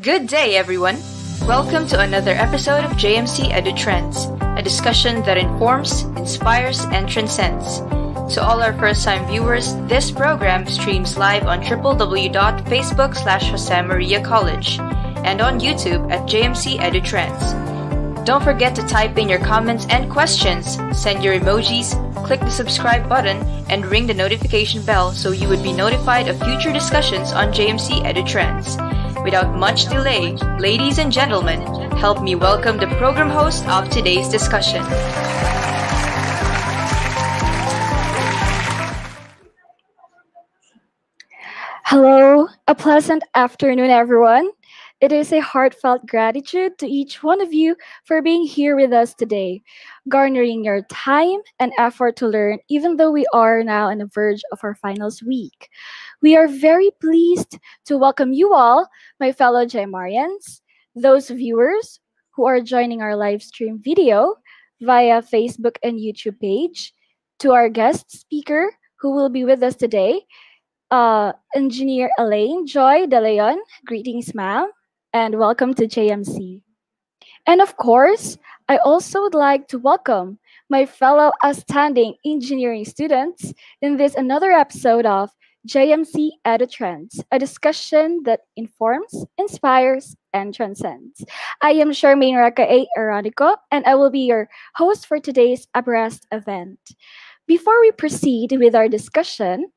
Good day, everyone. Welcome to another episode of JMC Edu Trends, a discussion that informs, inspires, and transcends. To all our first-time viewers, this program streams live on www.facebook slash Jose Maria College and on YouTube at JMC Edu Trends. Don't forget to type in your comments and questions, send your emojis, click the subscribe button, and ring the notification bell so you would be notified of future discussions on JMC Edu Trends. Without much delay, ladies and gentlemen, help me welcome the program host of today's discussion. Hello, a pleasant afternoon, everyone. It is a heartfelt gratitude to each one of you for being here with us today, garnering your time and effort to learn, even though we are now on the verge of our finals week. We are very pleased to welcome you all, my fellow Jaimarians, those viewers who are joining our live stream video via Facebook and YouTube page, to our guest speaker who will be with us today, uh, Engineer Elaine Joy De Leon. Greetings, ma'am, and welcome to JMC. And of course, I also would like to welcome my fellow outstanding engineering students in this another episode of JMC EduTrends, a discussion that informs, inspires, and transcends. I am Charmaine Raka A. Eronico, and I will be your host for today's Abreast event. Before we proceed with our discussion,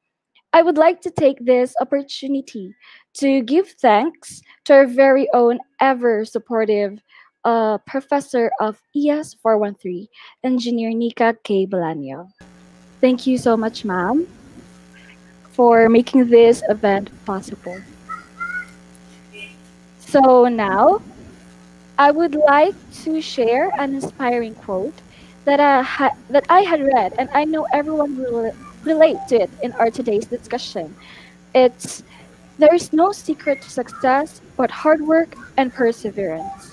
I would like to take this opportunity to give thanks to our very own ever supportive uh, professor of ES 413, Engineer Nika K. Bolaño. Thank you so much, ma'am for making this event possible. So now, I would like to share an inspiring quote that I, ha- that I had read, and I know everyone will relate to it in our today's discussion. It's there is no secret to success but hard work and perseverance.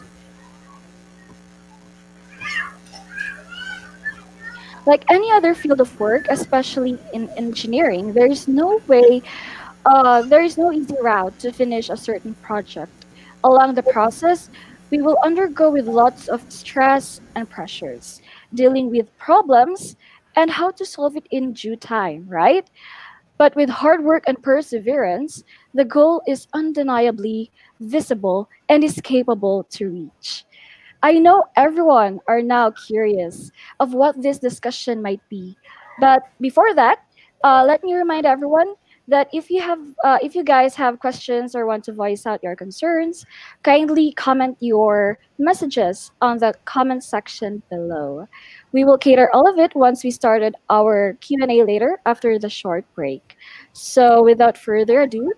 Like any other field of work, especially in engineering, there is no way, uh, there is no easy route to finish a certain project. Along the process, we will undergo with lots of stress and pressures, dealing with problems and how to solve it in due time, right? But with hard work and perseverance, the goal is undeniably visible and is capable to reach. I know everyone are now curious of what this discussion might be. But before that, uh, let me remind everyone that if you have uh, if you guys have questions or want to voice out your concerns kindly comment your messages on the comment section below we will cater all of it once we started our q&a later after the short break so without further ado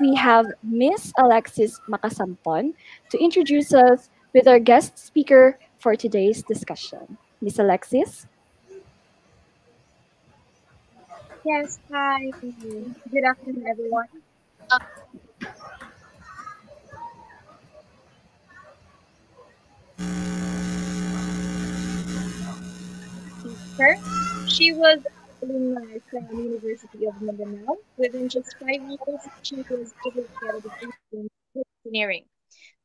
we have miss alexis makasampon to introduce us with our guest speaker for today's discussion. Miss Alexis? Yes, hi. Good afternoon, everyone. Her, she was alumni from University of Mindanao. Within just five years, she was able to get a degree in engineering.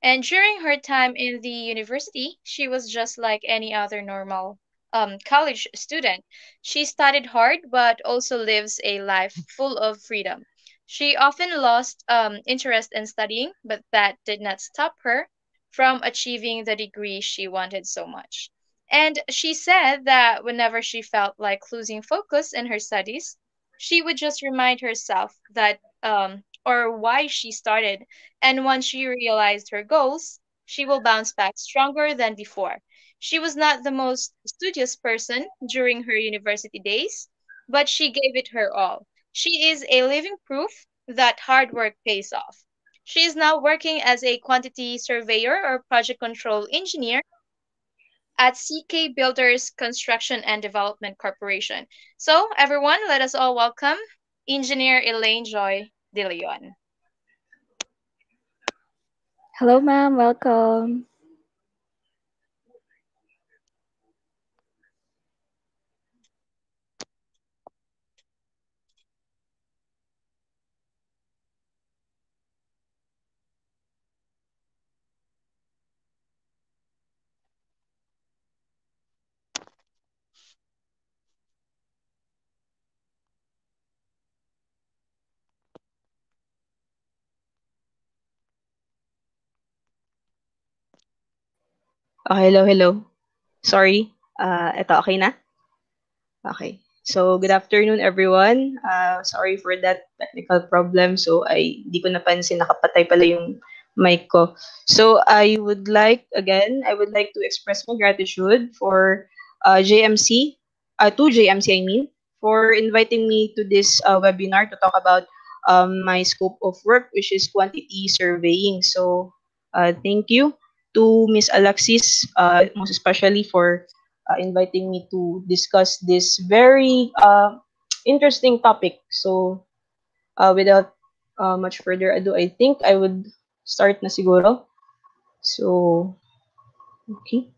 And during her time in the university, she was just like any other normal um, college student. She studied hard, but also lives a life full of freedom. She often lost um, interest in studying, but that did not stop her from achieving the degree she wanted so much. And she said that whenever she felt like losing focus in her studies, she would just remind herself that um, or why she started, and once she realized her goals, she will bounce back stronger than before. She was not the most studious person during her university days, but she gave it her all. She is a living proof that hard work pays off. She is now working as a quantity surveyor or project control engineer at CK Builders Construction and Development Corporation. So, everyone, let us all welcome Engineer Elaine Joy De Leon. Hello, ma'am. Welcome. Okay, hello, hello. Sorry. Uh, ito, okay na? Okay. So, good afternoon, everyone. Uh, sorry for that technical problem. So, ay di ko napansin, nakapatay pala yung mic ko. So, I would like, again, I would like to express my gratitude for uh, JMC, uh, to JMC, I mean, for inviting me to this uh, webinar to talk about um, my scope of work, which is quantity surveying. So, uh, thank you to Miss Alexis, uh, most especially for uh, inviting me to discuss this very uh, interesting topic. So, uh, without uh, much further ado, I think I would start na siguro. So, okay.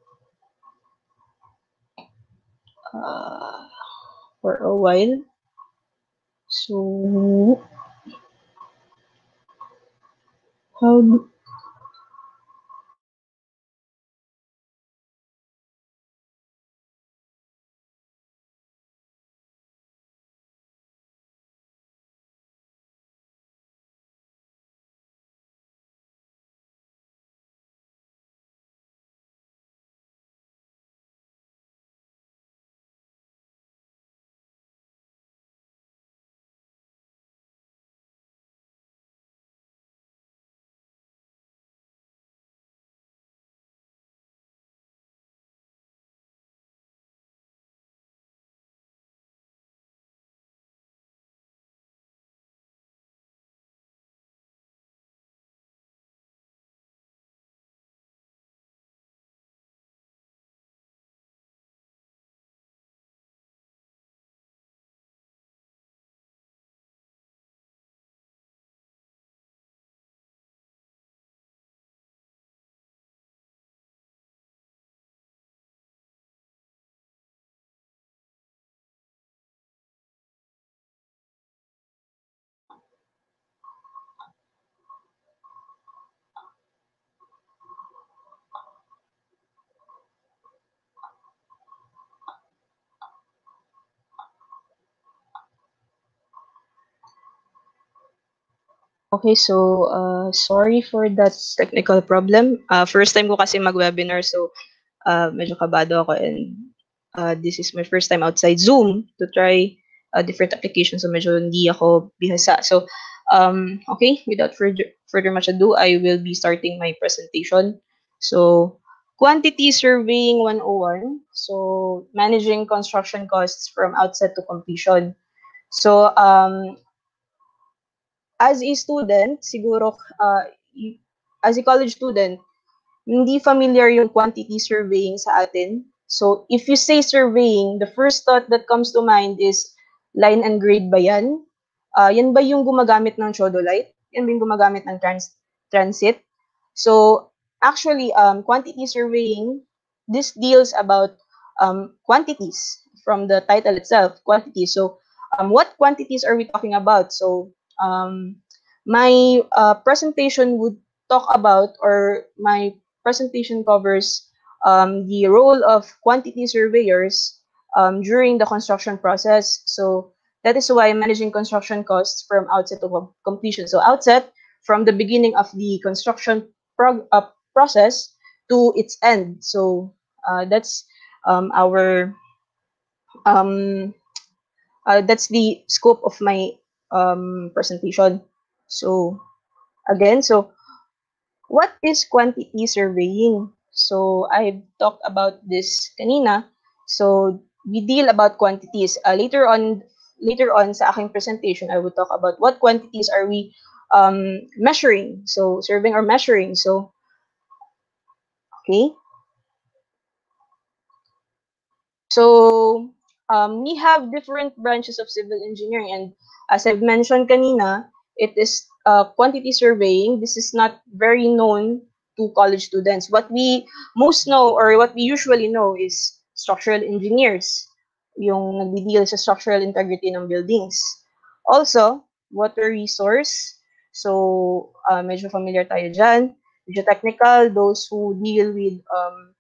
Uh, for a while. So, how do, Okay, so uh, sorry for that technical problem. Uh, first time ko kasi mag-webinar, so uh, medyo kabado ako and uh, this is my first time outside Zoom to try uh, different applications, so medyo hindi ako bihasa. So, um, okay, without further, further much ado, I will be starting my presentation. So, quantity surveying 101, so managing construction costs from outset to completion. So, um, as a student, siguro, uh, as a college student, hindi familiar yung quantity surveying sa atin. So, if you say surveying, the first thought that comes to mind is line and grade ba yan? Uh, yan ba yung gumagamit ng Chodolite? Yan ba yung gumagamit ng trans transit? So, actually, um, quantity surveying, this deals about um, quantities from the title itself, quantities. So, um, what quantities are we talking about? So, um, my uh, presentation would talk about, or my presentation covers um, the role of quantity surveyors um, during the construction process. So that is why managing construction costs from outset to completion. So outset from the beginning of the construction prog- uh, process to its end. So uh, that's um, our um, uh, that's the scope of my um, presentation. So, again, so what is quantity surveying? So, I've talked about this kanina. So, we deal about quantities. Uh, later on, later on sa aking presentation, I will talk about what quantities are we um, measuring. So, surveying or measuring. So, okay. So, um, we have different branches of civil engineering and as I've mentioned kanina, it is uh, quantity surveying. This is not very known to college students. What we most know or what we usually know is structural engineers, yung nagdi-deal sa structural integrity ng buildings. Also, water resource. So, uh, medyo familiar tayo dyan. Medyo technical, those who deal with um,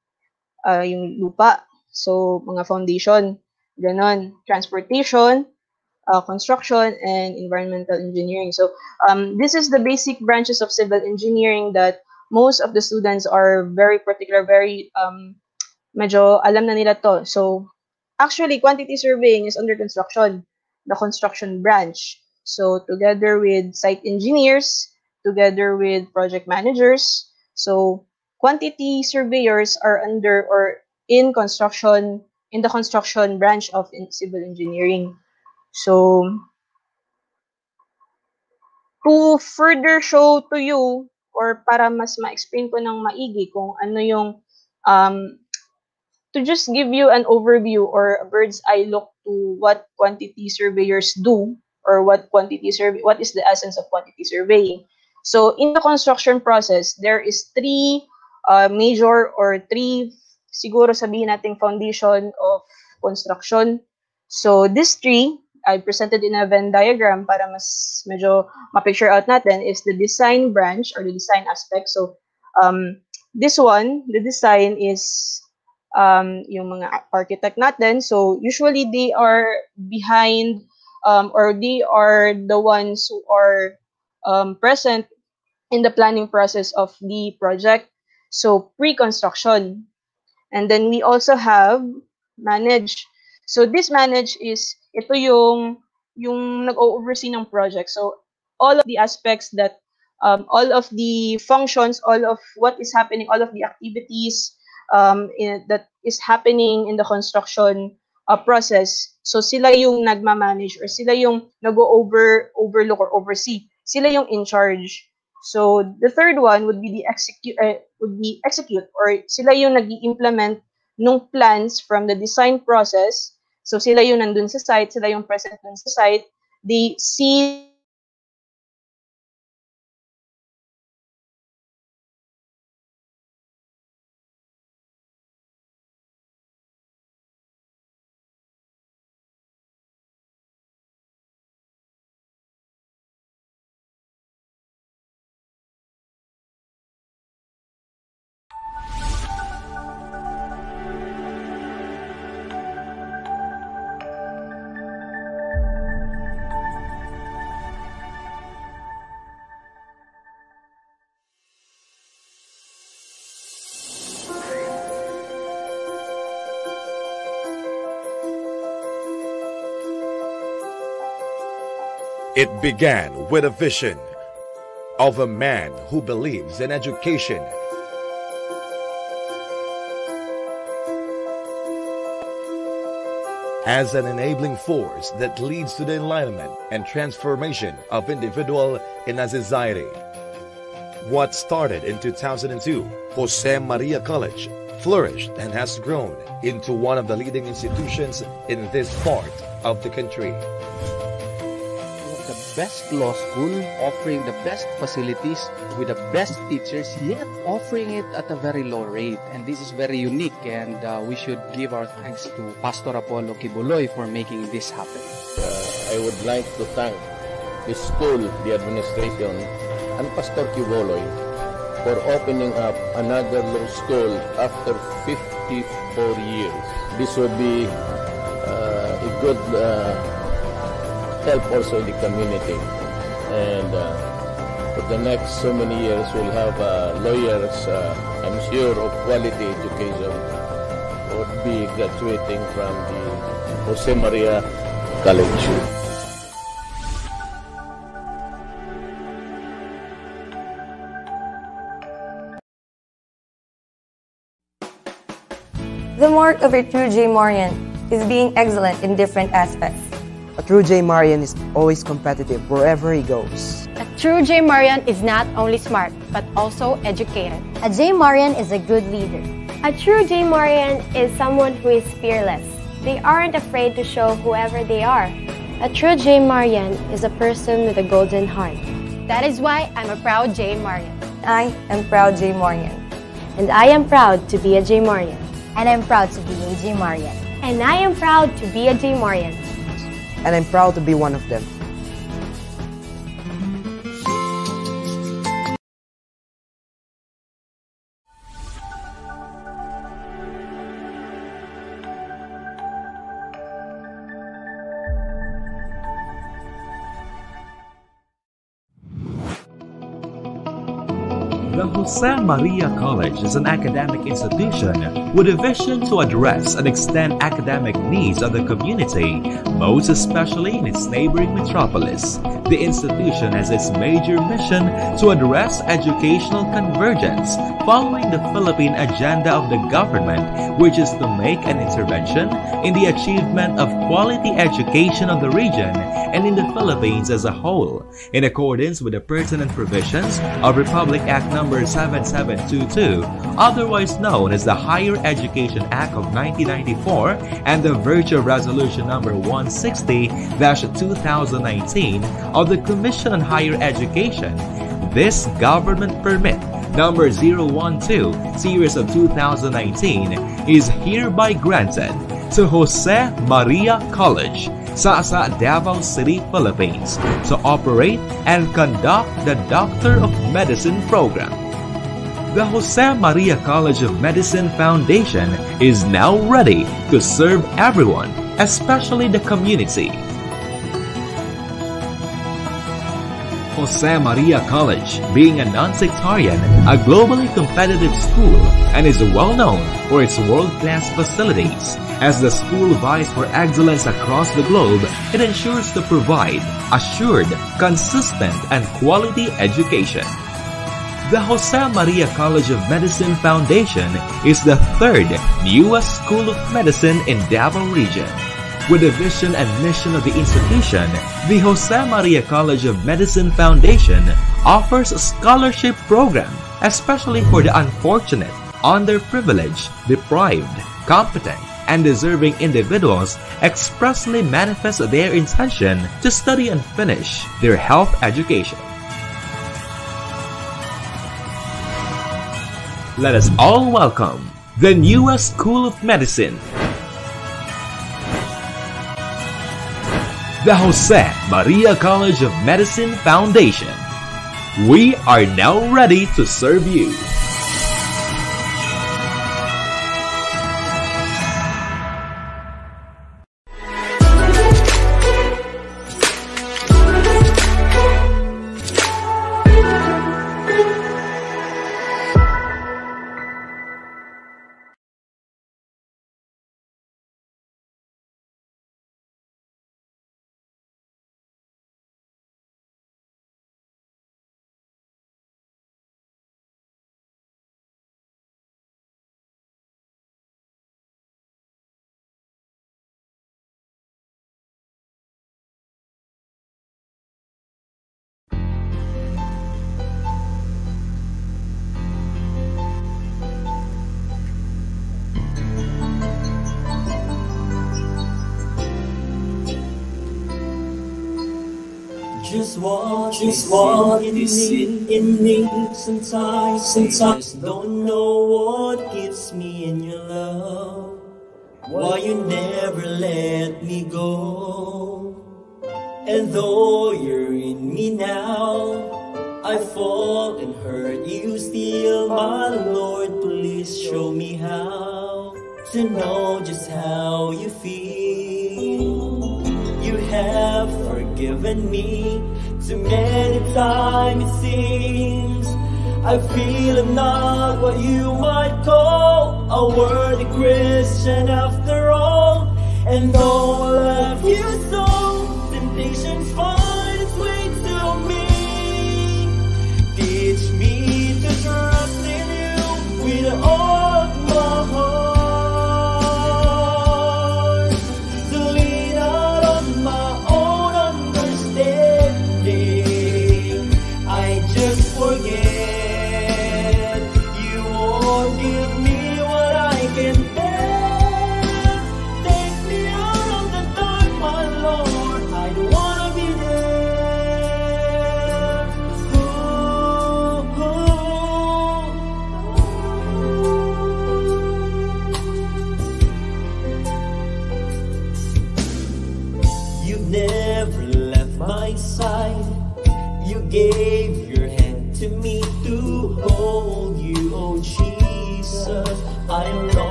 uh, yung lupa. So, mga foundation, ganon. Transportation, uh, construction, and environmental engineering. So um, this is the basic branches of civil engineering that most of the students are very particular, very um, medyo alam na nila to. So, actually, quantity surveying is under construction, the construction branch. So, together with site engineers, together with project managers, so quantity surveyors are under or in construction, in the construction branch of civil engineering. So, to further show to you or para mas ma-explain ko ng maigi kung ano yung um, to just give you an overview or a bird's eye look to what quantity surveyors do or what quantity survey what is the essence of quantity surveying. So in the construction process, there is three uh, major or three siguro sabihin nating foundation of construction. So this three I presented in a Venn diagram para mas medyo ma-picture out natin is the design branch or the design aspect. So um, this one, the design is um, yung mga architect natin. So usually they are behind um, or they are the ones who are um, present in the planning process of the project. So pre-construction. And then we also have manage. So this manage is ito yung yung nag-oversee ng project. So all of the aspects that um, all of the functions, all of what is happening, all of the activities um, in, that is happening in the construction uh, process. So sila yung nagma-manage or sila yung nag-over overlook or oversee. Sila yung in charge. So the third one would be the execute uh, would be execute or sila yung nag-implement nung plans from the design process. So sila yung nandun sa site, sila yung present dun sa site. They see It began with a vision of a man who believes in education. As an enabling force that leads to the enlightenment and transformation of individual in a society. What started in 2002, Jose Maria College, flourished and has grown into one of the leading institutions in this part of the country best law school, offering the best facilities with the best teachers, yet offering it at a very low rate. And this is very unique, and uh, we should give our thanks to Pastor Apollo Kibuloy for making this happen. Uh, I would like to thank the school, the administration, and Pastor Kibuloy for opening up another law school after 54 years. This would be uh, a good uh, help also the community. And uh, for the next so many years, we'll have uh, lawyers, uh, I'm sure, of quality education would be graduating from the Jose Maria College. The mark of a true J. Marian is being excellent in different aspects. A true J. Marian is always competitive wherever he goes. A true J. Marian is not only smart, but also educated. A J. Marian is a good leader. A true J. Marian is someone who is fearless. They aren't afraid to show whoever they are. A true J. Marian is a person with a golden heart. That is why I'm a proud J. Marian. I am proud J. Marian. And I am proud to be a J. Marian. And I'm proud to be a J. Marian. And I am proud to be a J. Marian and I'm proud to be one of them. Jose Maria College is an academic institution with a vision to address and extend academic needs of the community, most especially in its neighboring metropolis. The institution has its major mission to address educational convergence following the Philippine agenda of the government, which is to make an intervention in the achievement of quality education of the region and in the Philippines as a whole, in accordance with the pertinent provisions of Republic Act No. 7722, otherwise known as the Higher Education Act of 1994 and the Virtual Resolution No. 160-2019 of the Commission on Higher Education. This government permit number 012 series of 2019 is hereby granted to Jose Maria College Sasa, Davao City, Philippines to operate and conduct the Doctor of Medicine program. The Jose Maria College of Medicine Foundation is now ready to serve everyone, especially the community. Jose Maria College, being a non-sectarian, a globally competitive school, and is well known for its world-class facilities. As the school vies for excellence across the globe, it ensures to provide assured, consistent, and quality education. The Jose Maria College of Medicine Foundation is the third newest school of medicine in Davao region. With the vision and mission of the institution, the Jose Maria College of Medicine Foundation offers a scholarship program, especially for the unfortunate, underprivileged, deprived, competent, and deserving individuals expressly manifest their intention to study and finish their health education. Let us all welcome the newest School of Medicine, the Jose Maria College of Medicine Foundation. We are now ready to serve you. Just watch, just watch this in, in me. Sometimes, sometimes don't know what gives me in your love. Why you never let me go. And though you're in me now, I fall and hurt you still. My Lord, please show me how to know just how you feel. You have forgiven me too many times it seems. I feel I'm not what you might call a worthy Christian after all. And though I love you so temptations find its way to me. Teach me to trust in you with all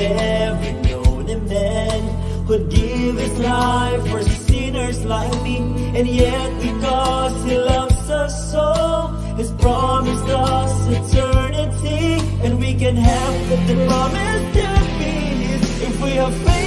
every known and then would give his life for sinners like me. And yet, because he loves us so, he's promised us eternity. And we can have the promise to be if we have faith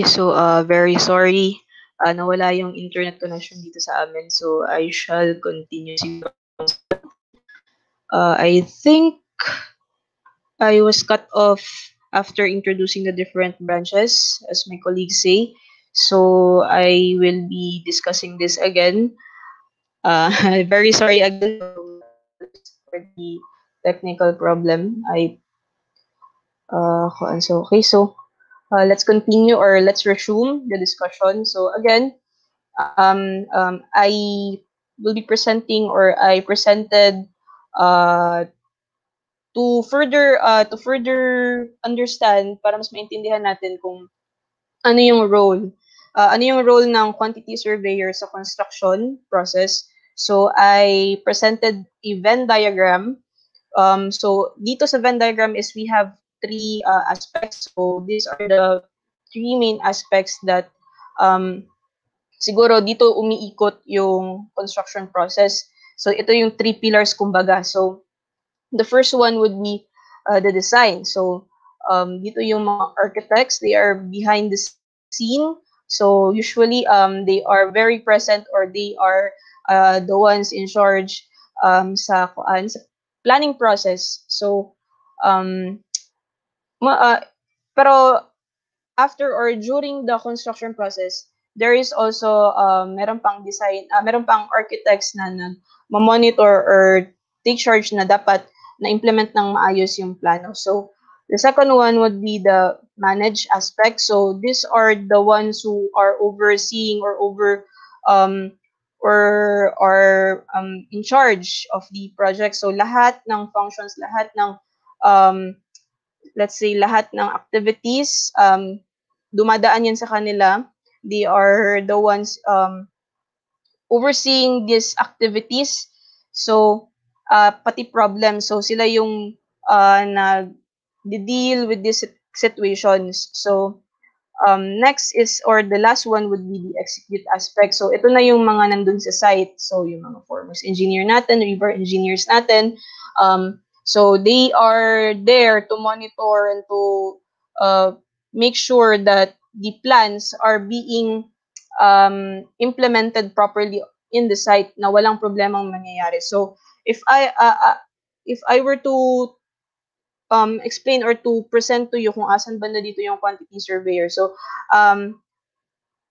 so uh, very sorry. Uh, nawala yung internet connection dito sa amin. So I shall continue. Uh, I think I was cut off after introducing the different branches, as my colleagues say. So I will be discussing this again. Uh, very sorry again for the technical problem. I uh, so okay, so uh, let's continue or let's resume the discussion. So again, um, um, I will be presenting or I presented uh, to further uh, to further understand para mas maintindihan natin kung ano yung role uh, ano yung role ng quantity surveyor sa construction process. So I presented a Venn diagram. Um, so dito sa Venn diagram is we have three uh, aspects. So these are the three main aspects that um, siguro dito umiikot yung construction process. So ito yung three pillars kumbaga. So the first one would be uh, the design. So um, dito yung mga architects, they are behind the scene. So usually um, they are very present or they are uh, the ones in charge um, sa, uh, sa planning process. So um, uh, pero after or during the construction process, there is also um, meron pang design, uh, meron pang architects na nag-monitor or take charge na dapat na implement ng maayos yung plano. So the second one would be the manage aspect. So these are the ones who are overseeing or over um, or are um, in charge of the project. So lahat ng functions, lahat ng um, let's say lahat ng activities um, dumadaan yan sa kanila. They are the ones um, overseeing these activities. So uh, pati problem. So sila yung uh, nag deal with these situations. So um, next is, or the last one would be the execute aspect. So, ito na yung mga nandun sa site. So, yung mga foremost engineer natin, river engineers natin. Um, so, they are there to monitor and to uh, make sure that the plans are being um, implemented properly in the site na walang problemang mangyayari. So, if I uh, uh, if I were to um, explain or to present to you kung asan banda dito yung quantity surveyor. So, um,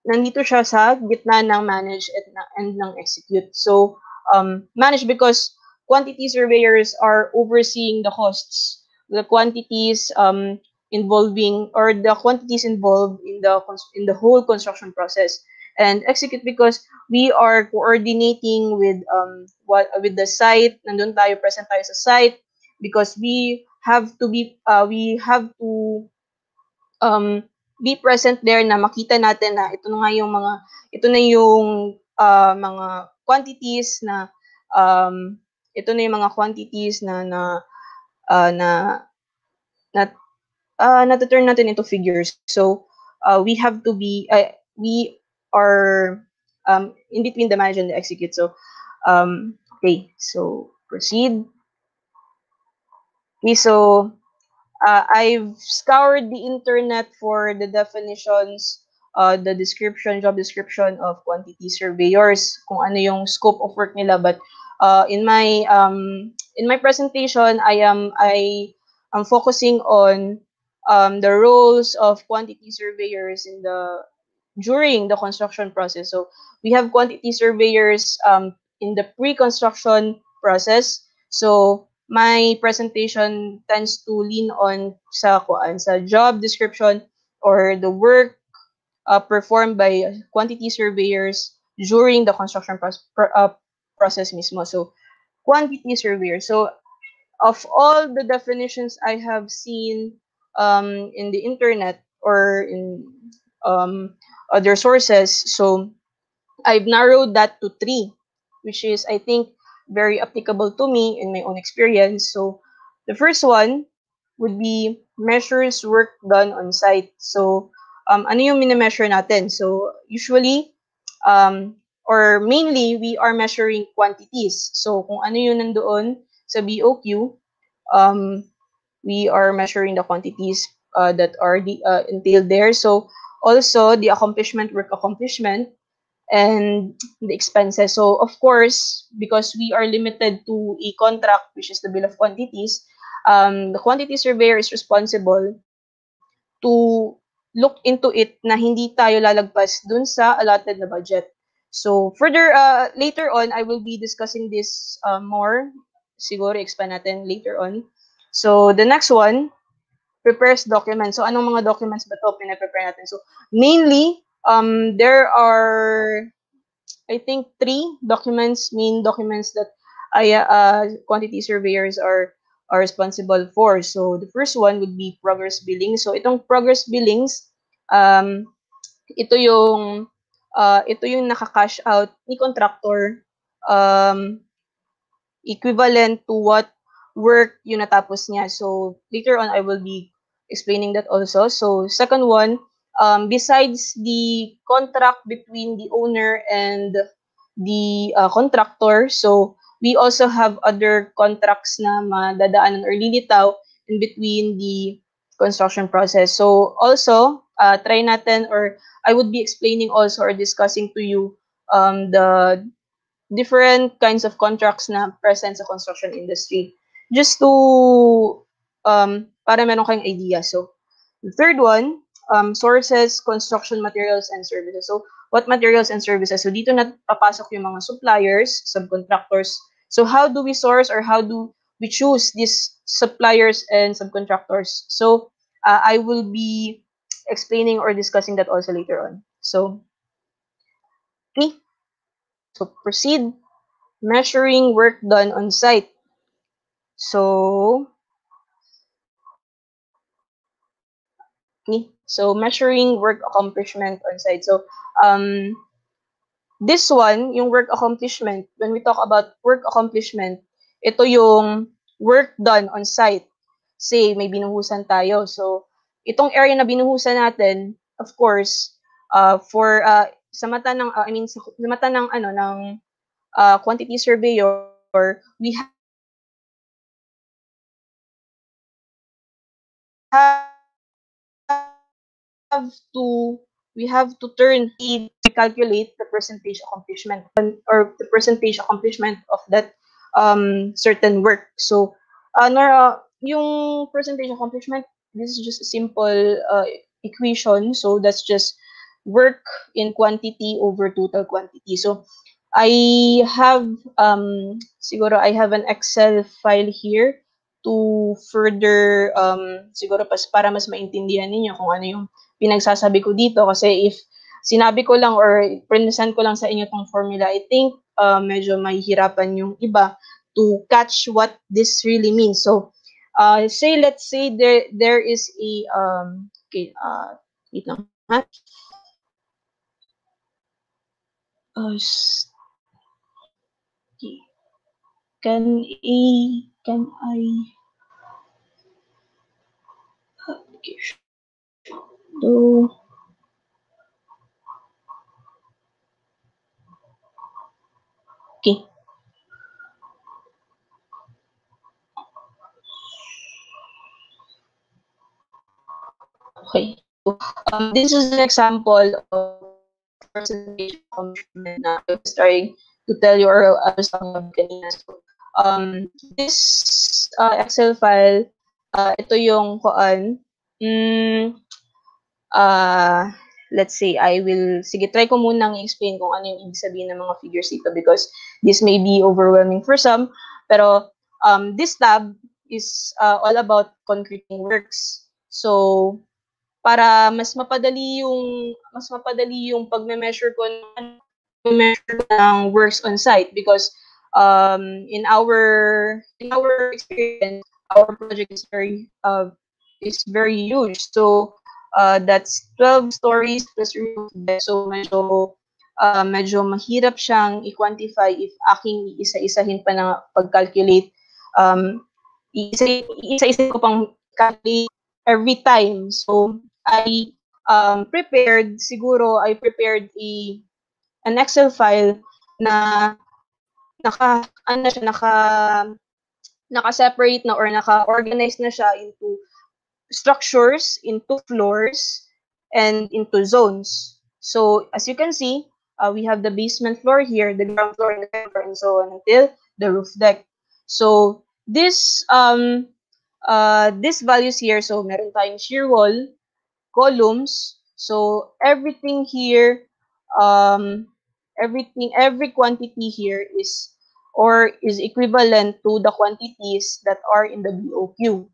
nandito siya sa gitna ng manage at and ng execute. So, um, manage because quantity surveyors are overseeing the costs, the quantities um, involving or the quantities involved in the in the whole construction process. And execute because we are coordinating with um what with the site. Nandun tayo present tayo sa site. Because we have to be uh, we have to um be present there na makita natin na ito na nga yung mga ito na yung uh, mga quantities na um ito na yung mga quantities na na uh, na na uh, na turn natin into figures so uh, we have to be uh, we are um in between the manage and the execute so um okay so proceed Okay, so uh, I've scoured the internet for the definitions, uh, the description, job description of quantity surveyors, kung ano yung scope of work nila. But uh, in my um, in my presentation, I am I am focusing on um, the roles of quantity surveyors in the during the construction process. So we have quantity surveyors um, in the pre-construction process. So my presentation tends to lean on sa kuan sa job description or the work uh, performed by quantity surveyors during the construction pro uh, process mismo. So, quantity surveyor. So, of all the definitions I have seen um, in the internet or in um, other sources, so I've narrowed that to three, which is, I think, very applicable to me in my own experience. So the first one would be measures work done on site. So um, ano yung mini-measure natin? So usually, um, or mainly, we are measuring quantities. So kung ano yung nandoon sa BOQ, um, we are measuring the quantities uh, that are the, uh, entailed there. So also the accomplishment, work accomplishment, and the expenses. So, of course, because we are limited to a contract, which is the bill of quantities, um, the quantity surveyor is responsible to look into it na hindi tayo lalagpas dun sa allotted na budget. So, further, uh, later on, I will be discussing this uh, more. Siguro, expand natin later on. So, the next one, prepares documents. So, anong mga documents ba ito pinaprepare natin? So, mainly, um, there are, I think, three documents, main documents that I, uh, quantity surveyors are are responsible for. So the first one would be progress billing. So itong progress billings, um, ito yung uh, ito yung naka-cash out ni contractor um, equivalent to what work yung natapos niya. So later on I will be explaining that also. So second one um, besides the contract between the owner and the uh, contractor, so we also have other contracts na madadaanan or lilitaw in between the construction process. So also, uh, try natin or I would be explaining also or discussing to you um, the different kinds of contracts na present sa construction industry. Just to, um, para meron kayong idea. So, the third one, um, sources, construction materials, and services. So, what materials and services? So, dito na papasok yung mga suppliers, subcontractors. So, how do we source or how do we choose these suppliers and subcontractors? So, uh, I will be explaining or discussing that also later on. So, okay. So, proceed. Measuring work done on site. So, okay. So, measuring work accomplishment on site. So, um, this one, yung work accomplishment, when we talk about work accomplishment, ito yung work done on site. Say, may binuhusan tayo. So, itong area na binuhusan natin, of course, uh, for uh, sa mata ng uh, I mean sa, mata ng ano ng uh, quantity surveyor, we have to we have to turn to calculate the percentage accomplishment or the percentage accomplishment of that um, certain work. So, uh, Nora, yung percentage accomplishment, this is just a simple uh, equation. So, that's just work in quantity over total quantity. So, I have, um, siguro I have an Excel file here to further, um, siguro pas, para mas maintindihan ninyo kung ano yung pinagsasabi ko dito. Kasi if sinabi ko lang or present ko lang sa inyo tong formula, I think uh, medyo mahihirapan yung iba to catch what this really means. So, uh, say, let's say there, there is a, um, okay, uh, wait lang, ha? Uh. Can a, can I, okay, so, Okay. Um, this is an example of accomplishment na I was trying to tell you or I was talking kanina. So, um, this uh, Excel file, uh, ito yung kuan, mm, uh, let's say, I will, sige, try ko munang explain kung ano yung ibig sabihin ng mga figures dito because this may be overwhelming for some. Pero, um, this tab is uh, all about concreting works. So, para mas mapadali yung mas mapadali yung pagme-measure ko ng measure ng works on site because um in our in our experience our project is very uh is very huge. So uh that's 12 stories plus so medyo uh, medyo mahirap siyang i-quantify if aking isa-isahin pa na pag-calculate. Um isa isa-isa ko pang calculate every time. So I um, prepared, siguro I prepared a an Excel file na naka ano siya naka naka-separate na or naka-organize na siya into structures, into floors, and into zones. So, as you can see, uh, we have the basement floor here, the ground floor, and floor, and so on until the roof deck. So, this um uh these values here, so meron tayong shear wall, columns. So everything here, um, everything, every quantity here is or is equivalent to the quantities that are in the BOQ.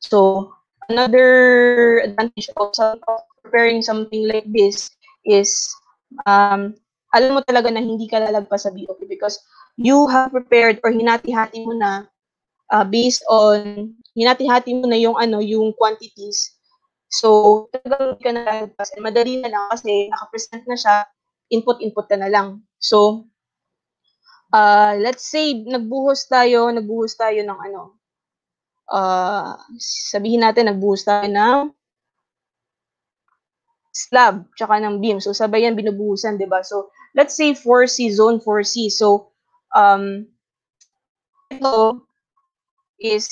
So another advantage of, preparing something like this is um, alam mo talaga na hindi ka lalagpas sa BOQ because you have prepared or hinati-hati mo na uh, based on hinati-hati mo na yung ano yung quantities So, hindi ka na lalagpas. Madali na lang kasi nakapresent na siya, input-input ka na lang. So, uh, let's say, nagbuhos tayo, nagbuhos tayo ng ano, uh, sabihin natin, nagbuhos tayo ng slab, tsaka ng beam. So, sabay yan binubuhusan, di ba? So, let's say 4C, zone 4C. So, um, ito is,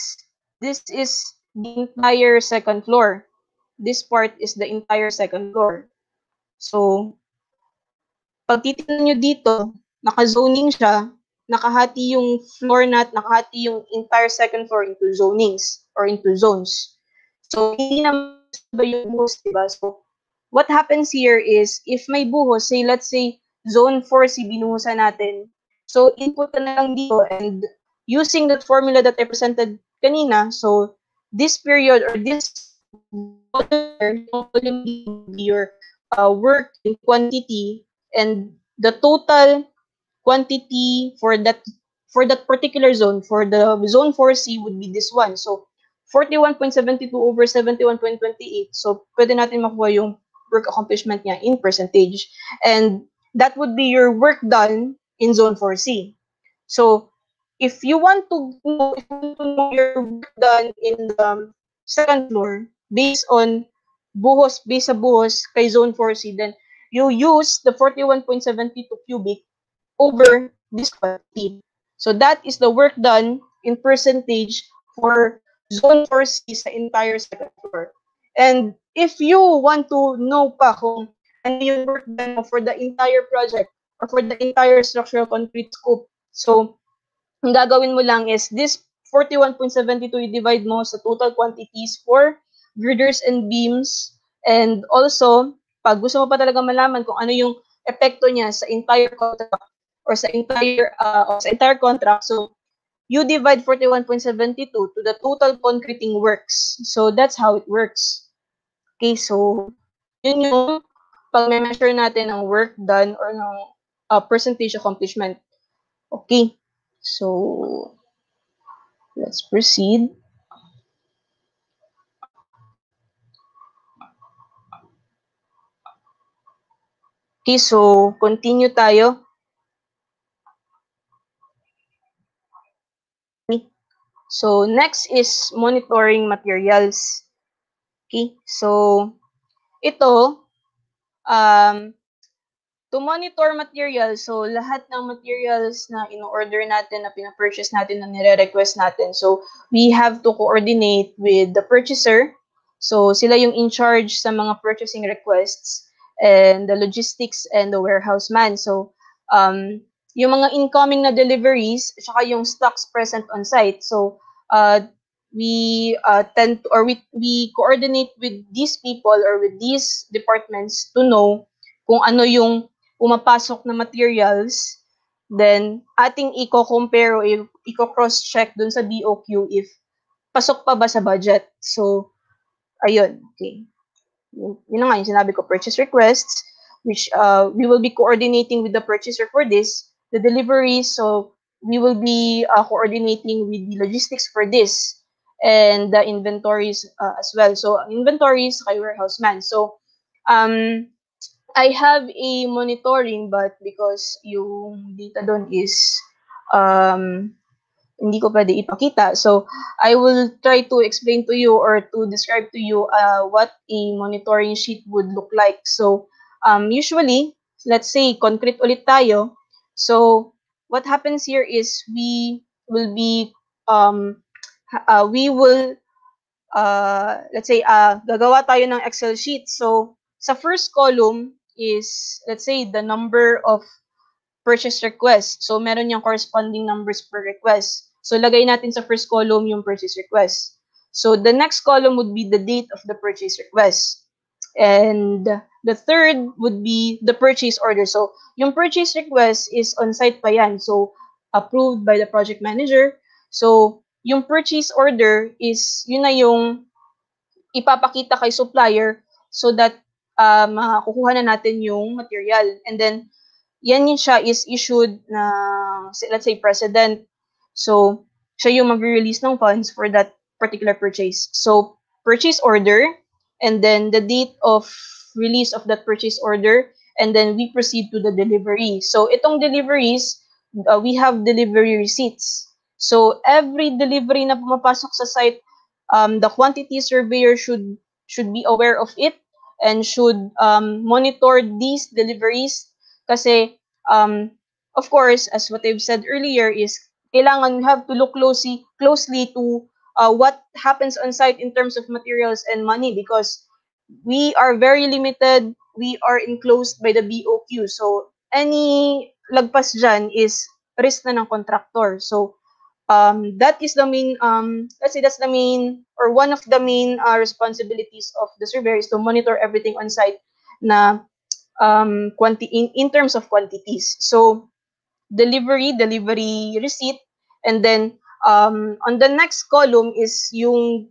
this is the entire second floor. This part is the entire second floor. So, pag titignan nyo dito, naka-zoning siya, nakahati yung floor nat, nakahati yung entire second floor into zonings or into zones. So, hindi naman yung buhos, diba? So, what happens here is, if may buhos, say, let's say, zone 4C binuhusan natin, so, input na lang dito and using that formula that I presented kanina, so, this period or this your uh, work in quantity and the total quantity for that for that particular zone for the zone 4C would be this one. So 41.72 over 71.28 so pwede natin makuha yung work accomplishment niya in percentage. And that would be your work done in zone 4C so if you want to know, you want to know your work done in the second floor based on buhos, based sa buhos kay zone 4C, then you use the 41.72 cubic over this quantity. So that is the work done in percentage for zone 4C sa entire second floor. And if you want to know pa kung ano yung work done for the entire project or for the entire structural concrete scope, so ang gagawin mo lang is this 41.72 you divide mo sa total quantities for girders and beams. And also pag gusto mo pa talaga malaman kung ano yung epekto niya sa entire contract or sa entire uh, or sa entire contract so you divide 41.72 to the total concreting works. So that's how it works. Okay so yun yung pag measure natin ng work done or ng uh, percentage accomplishment. Okay so let's proceed Okay, so continue tayo. So next is monitoring materials. Okay, so ito, um, to monitor materials, so lahat ng materials na in-order natin, na pina-purchase natin, na nire-request natin, so we have to coordinate with the purchaser. So sila yung in charge sa mga purchasing requests and the logistics and the warehouse man. So um, yung mga incoming na deliveries, saka yung stocks present on site. So uh, we uh, tend to, or we, we coordinate with these people or with these departments to know kung ano yung pumapasok na materials, then ating i-compare o i-cross-check dun sa BOQ if pasok pa ba sa budget. So, ayun. Okay. Yun, yun nga yung sinabi ko, purchase requests, which uh, we will be coordinating with the purchaser for this, the delivery, so we will be uh, coordinating with the logistics for this, and the inventories uh, as well. So, inventories kay warehouse man. So, um, I have a monitoring but because yung data doon is um, hindi ko pwede ipakita. So, I will try to explain to you or to describe to you uh, what a monitoring sheet would look like. So, um, usually, let's say, concrete ulit tayo. So, what happens here is we will be, um, uh, we will, uh, let's say, uh, gagawa tayo ng Excel sheet. So, sa first column, is, let's say, the number of purchase requests. So, meron yung corresponding numbers per request. So, lagay natin sa first column yung purchase request. So, the next column would be the date of the purchase request. And the third would be the purchase order. So, yung purchase request is on-site pa yan. So, approved by the project manager. So, yung purchase order is, yun na yung ipapakita kay supplier so that uh, makukuha na natin yung material. And then, yan yun siya is issued na, let's say, president. So, siya yung mag-release ng funds for that particular purchase. So, purchase order, and then the date of release of that purchase order, and then we proceed to the delivery. So, itong deliveries, uh, we have delivery receipts. So, every delivery na pumapasok sa site, um, the quantity surveyor should should be aware of it and should um, monitor these deliveries kasi um, of course as what I've said earlier is kailangan you have to look closely closely to uh, what happens on site in terms of materials and money because we are very limited. We are enclosed by the BOQ. So, any lagpas dyan is risk na ng contractor. So, um, that is the main, um, let's say that's the main, or one of the main uh, responsibilities of the surveyor is to monitor everything on site na um, quanti in, in terms of quantities. So, delivery, delivery receipt, and then um, on the next column is yung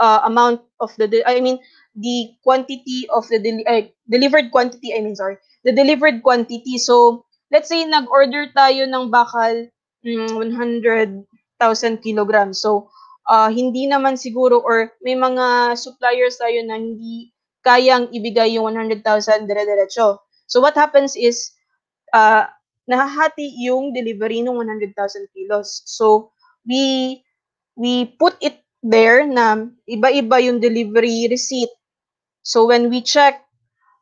uh, amount of the, I mean, the quantity of the del uh, delivered quantity, I mean, sorry, the delivered quantity. So, let's say nag-order tayo ng bakal mm, 100,000 kilograms. So, uh, hindi naman siguro or may mga suppliers tayo na hindi kayang ibigay yung 100,000 dire-diretso. So, what happens is, uh, nahahati yung delivery ng 100,000 kilos. So, we we put it there na iba-iba yung delivery receipt. So when we check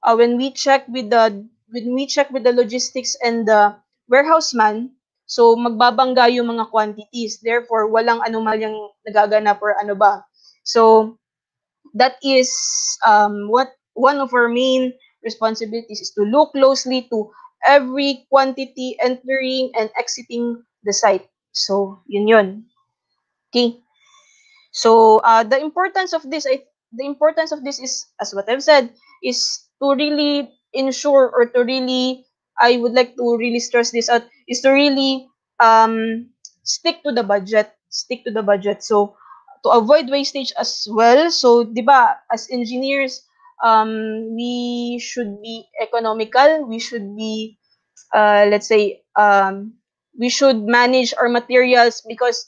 uh, when we check with the when we check with the logistics and the warehouse man, so magbabangga yung mga quantities. Therefore, walang anomalyang nagaganap or ano ba. So that is um, what one of our main responsibilities is to look closely to every quantity entering and exiting the site. So, yun yun. Okay. So, uh, the importance of this, I, the importance of this is, as what I've said, is to really ensure or to really, I would like to really stress this out, is to really um, stick to the budget. Stick to the budget. So, to avoid wastage as well. So, di ba, as engineers, um, we should be economical. We should be, uh, let's say, um, we should manage our materials because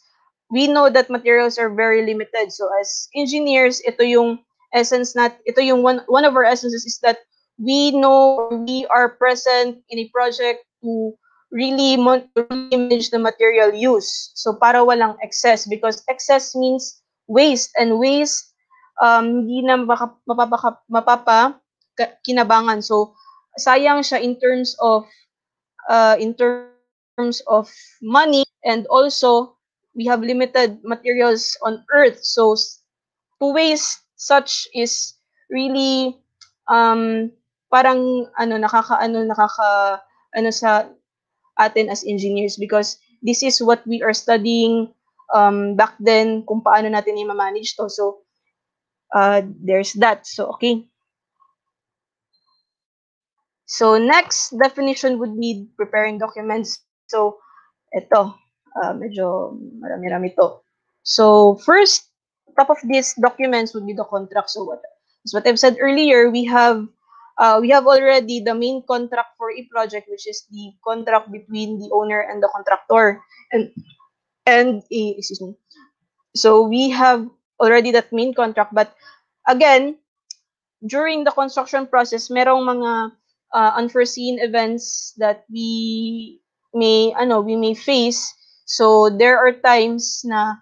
we know that materials are very limited. So as engineers, ito yung essence not ito yung one one of our essences is that we know we are present in a project to really, manage the material use. So para walang excess because excess means waste and waste um hindi na mapapa, mapapa, mapapa kinabangan. So sayang siya in terms of uh, in terms of money and also we have limited materials on earth so to waste such is really um parang ano nakakaano nakaka ano sa atin as engineers because this is what we are studying um back then kung paano natin i-manage to so uh there's that so okay so next definition would be preparing documents so ito uh, medyo marami-rami to. So first, top of these documents would be the contract. So what, as what I've said earlier, we have uh, we have already the main contract for a project, which is the contract between the owner and the contractor, and and uh, excuse me. So we have already that main contract, but again, during the construction process, merong mga uh, unforeseen events that we may ano we may face So there are times na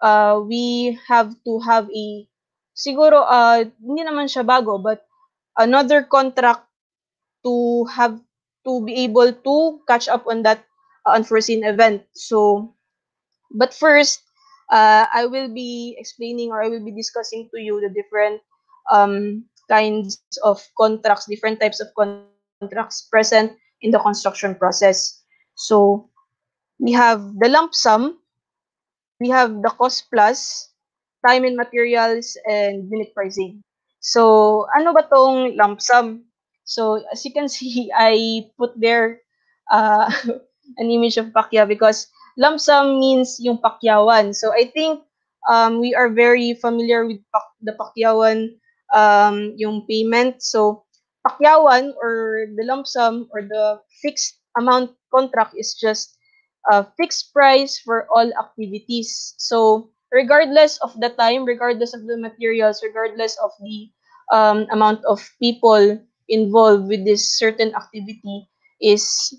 uh, we have to have a siguro uh, hindi naman siya bago but another contract to have to be able to catch up on that uh, unforeseen event. So but first uh, I will be explaining or I will be discussing to you the different um, kinds of contracts, different types of contracts present in the construction process. So we have the lump sum, we have the cost plus, time and materials, and unit pricing. So, ano ba tong lump sum? So, as you can see, I put there uh, an image of pakya because lump sum means yung pakyawan. So, I think um, we are very familiar with pak the pakyawan, um, yung payment. So, pakyawan or the lump sum or the fixed amount contract is just a fixed price for all activities. So regardless of the time, regardless of the materials, regardless of the um, amount of people involved with this certain activity is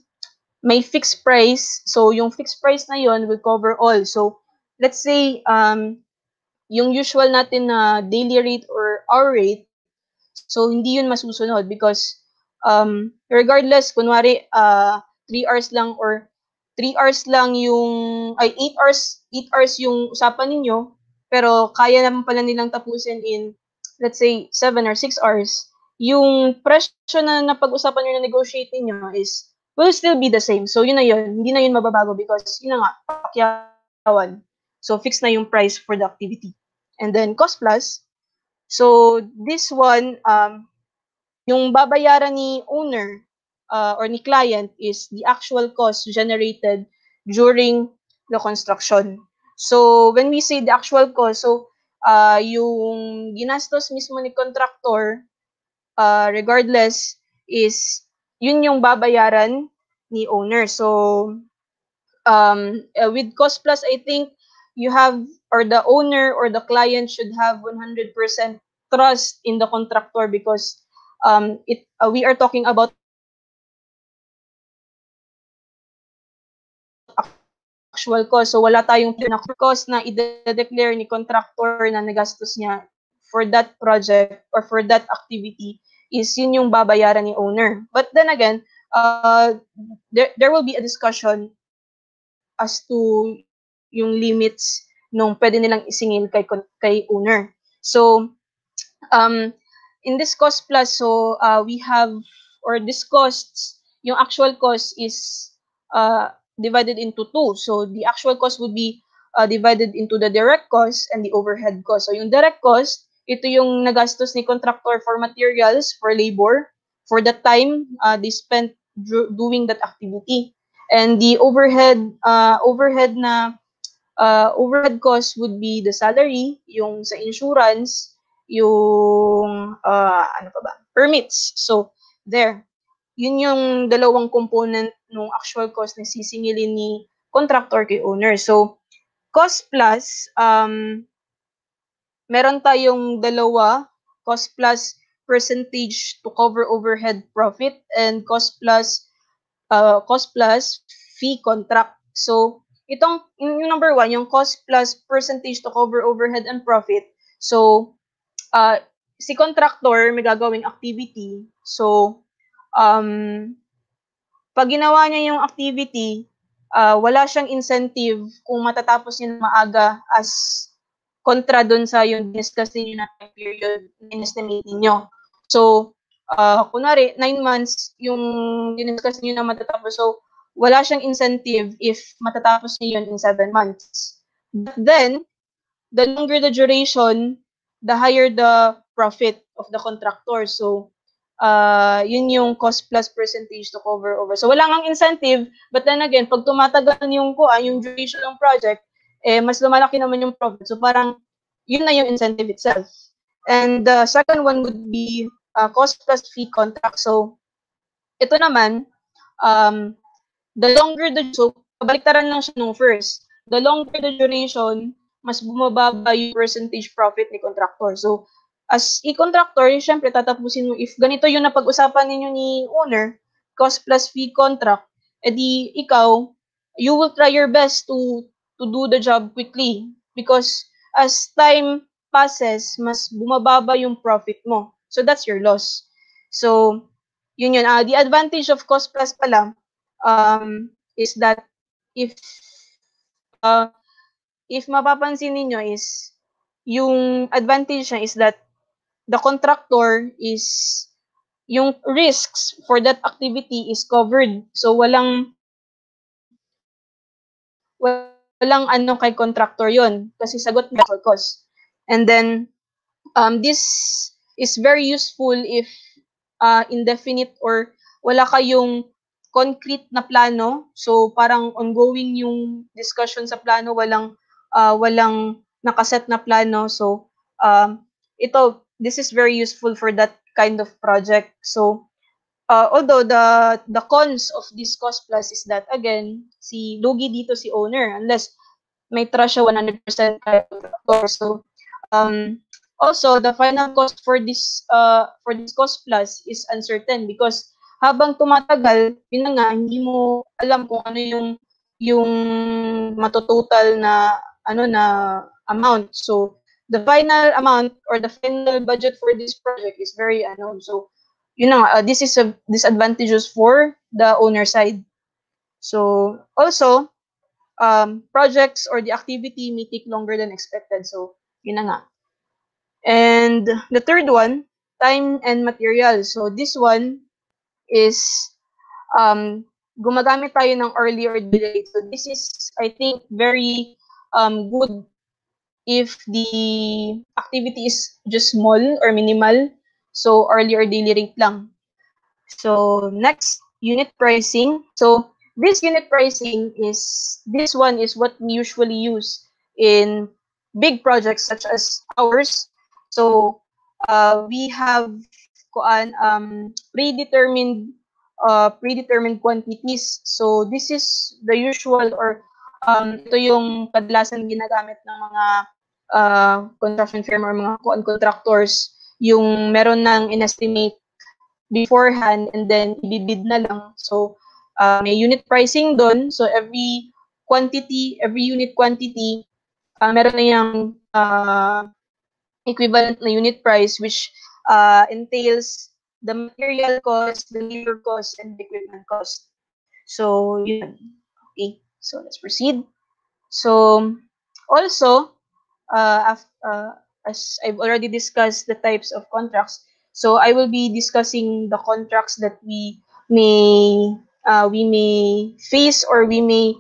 may fixed price. So yung fixed price na yon will cover all. So let's say um, yung usual natin na daily rate or hour rate, so hindi yun masusunod because um, regardless, kunwari, uh, 3 hours lang or 3 hours lang yung, ay 8 hours, 8 hours yung usapan ninyo, pero kaya naman pala nilang tapusin in let's say, 7 or 6 hours, yung presyo na napag-usapan nyo na negotiate niyo is will still be the same. So, yun na yun. Hindi na yun mababago because yun na nga, pakyawan. So, fixed na yung price for the activity. And then, cost plus. So, this one, um, yung babayaran ni owner uh, or ni client is the actual cost generated during the construction. So, when we say the actual cost, so, uh, yung ginastos mismo ni contractor, uh, regardless, is yun yung babayaran ni owner. So, um, uh, with cost plus, I think you have, or the owner or the client should have 100% trust in the contractor because um, it uh, we are talking about actual cost. So, wala tayong cost na i-declare ni contractor na nagastos niya for that project or for that activity is yun yung babayaran ni owner. But then again, uh, there, there will be a discussion as to yung limits nung pwede nilang isingil kay, kay owner. So, um, in this cost plus, so uh, we have, or this costs, yung actual cost is uh, divided into two. So, the actual cost would be uh, divided into the direct cost and the overhead cost. So, yung direct cost, ito yung nagastos ni contractor for materials, for labor, for the time uh, they spent doing that activity. And the overhead uh, overhead na uh, overhead cost would be the salary, yung sa insurance, yung uh, ano pa ba? Permits. So there. Yun yung dalawang component ng actual cost na sisingilin ni contractor kay owner. So cost plus um meron tayong dalawa, cost plus percentage to cover overhead profit and cost plus uh, cost plus fee contract. So, itong yung number one, yung cost plus percentage to cover overhead and profit. So, uh, si contractor may gagawing activity. So, um, pag ginawa niya yung activity, uh, wala siyang incentive kung matatapos niya maaga as kontra dun sa yung discuss ninyo na period in-estimate ninyo. So, uh, kunwari, 9 months yung diniscuss niyo na matatapos. So, wala siyang incentive if matatapos niyo yun in 7 months. But then, the longer the duration, the higher the profit of the contractor. So, uh, yun yung cost plus percentage to cover over. So, wala ngang incentive, but then again, pag tumatagal yung kuha, yung duration ng project, eh, mas lumalaki naman yung profit. So parang yun na yung incentive itself. And the second one would be uh, cost plus fee contract. So ito naman, um, the longer the, so kabaliktaran lang siya nung first. The longer the duration, mas bumababa yung percentage profit ni contractor. So, as e-contractor, syempre tatapusin mo, if ganito yung napag-usapan ninyo ni owner, cost plus fee contract, edi ikaw, you will try your best to to do the job quickly because as time passes, mas bumababa yung profit mo. So that's your loss. So, yun yun. Uh, the advantage of cost plus pala um, is that if uh, if mapapansin niyo is yung advantage niya is that the contractor is yung risks for that activity is covered. So walang walang ano kay contractor yon kasi sagot niya for cost. And then, um, this is very useful if uh, indefinite or wala kayong concrete na plano. So, parang ongoing yung discussion sa plano, walang, uh, walang nakaset na plano. So, um, ito, this is very useful for that kind of project. So, uh, although the the cons of this cost plus is that again si lugi dito si owner unless may trust siya 100% kay contractor so um also the final cost for this uh for this cost plus is uncertain because habang tumatagal yun na nga hindi mo alam kung ano yung yung matototal na ano na amount. So the final amount or the final budget for this project is very unknown. So you know, uh, this is a disadvantageous for the owner side. So also, um, projects or the activity may take longer than expected. So yun na nga. And the third one, time and material. So this one is um, gumagamit tayo ng early or delayed. So this is, I think, very um, good if the activity is just small or minimal. So early or daily rate lang. So next, unit pricing. So this unit pricing is, this one is what we usually use in big projects such as ours. So uh, we have kuan um predetermined uh, predetermined quantities. So this is the usual or um, ito yung kadalasan ginagamit ng mga uh, construction firm or mga contractors yung meron ng inestimate beforehand and then ibibid na lang. So uh, may unit pricing doon. So every quantity, every unit quantity, uh, meron na yung uh, equivalent na unit price which uh, entails the material cost, the labor cost, and the equipment cost. So, yun. Okay, so let's proceed. So, also, uh, uh, as I've already discussed the types of contracts, so I will be discussing the contracts that we may uh, we may face or we may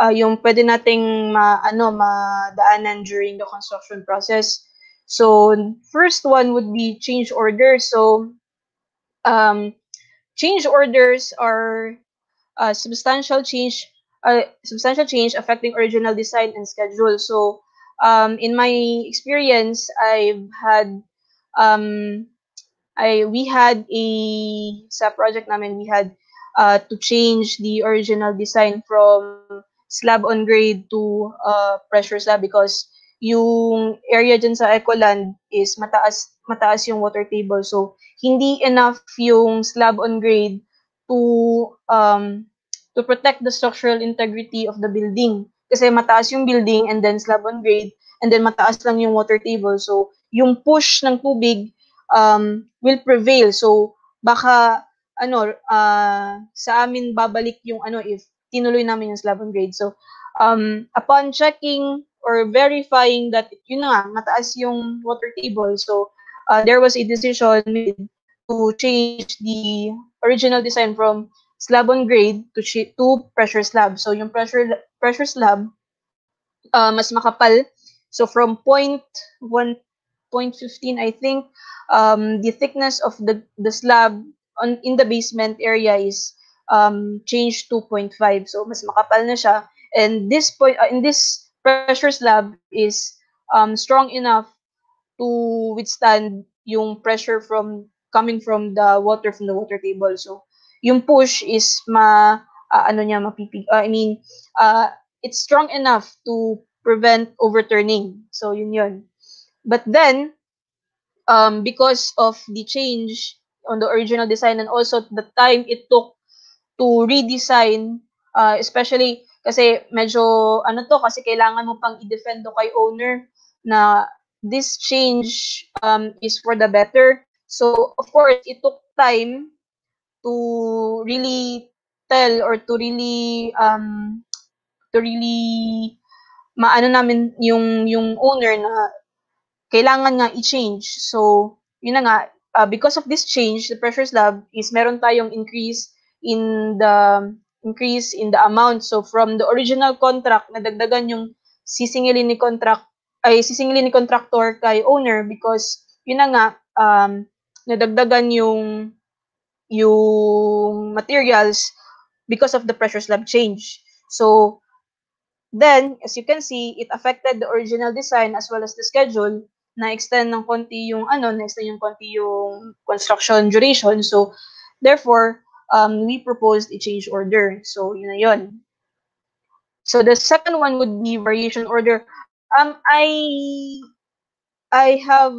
uh, yung pwede nating ma ano madaanan during the construction process. So first one would be change order. So um, change orders are uh, substantial change uh, substantial change affecting original design and schedule. So um, in my experience, I've had um, I we had a sa project namin we had uh, to change the original design from slab on grade to uh, pressure slab because yung area dyan sa Ecoland is mataas mataas yung water table. So, hindi enough yung slab on grade to um, to protect the structural integrity of the building. Kasi mataas yung building and then slab on grade and then mataas lang yung water table. So, yung push ng tubig um, will prevail. So, baka ano uh, sa amin babalik yung ano if tinuloy namin yung slab on grade. So, um, upon checking or verifying that yun na nga, mataas yung water table. So, uh, there was a decision made to change the original design from slab on grade to to pressure slab. So, yung pressure pressure slab, uh, mas makapal. So, from point 1, point 15, I think, um, the thickness of the, the slab on in the basement area is um, changed to 0.5. So, mas makapal na siya. And this point, uh, in this pressure slab is um, strong enough to withstand yung pressure from coming from the water from the water table. So, yung push is ma uh, ano niya mapipig uh, I mean, uh, it's strong enough to prevent overturning. So, yun yun. But then um, because of the change on the original design and also the time it took to redesign uh, especially kasi medyo, ano to, kasi kailangan mo pang i-defend kay owner na this change um, is for the better. So, of course, it took time to really tell or to really um to really maano namin yung yung owner na kailangan nga i-change. So, yun na nga, uh, because of this change, the pressure slab is meron tayong increase in the increase in the amount. So from the original contract, nadagdagan yung sisingilin ni contract ay sisingilin ni contractor kay owner because yun na nga um, nadagdagan yung yung materials because of the pressure slab change. So then as you can see, it affected the original design as well as the schedule na extend ng konti yung ano, na extend yung konti yung construction duration. So therefore um, we proposed a change order. So, yun na yun. So, the second one would be variation order. Um, I I have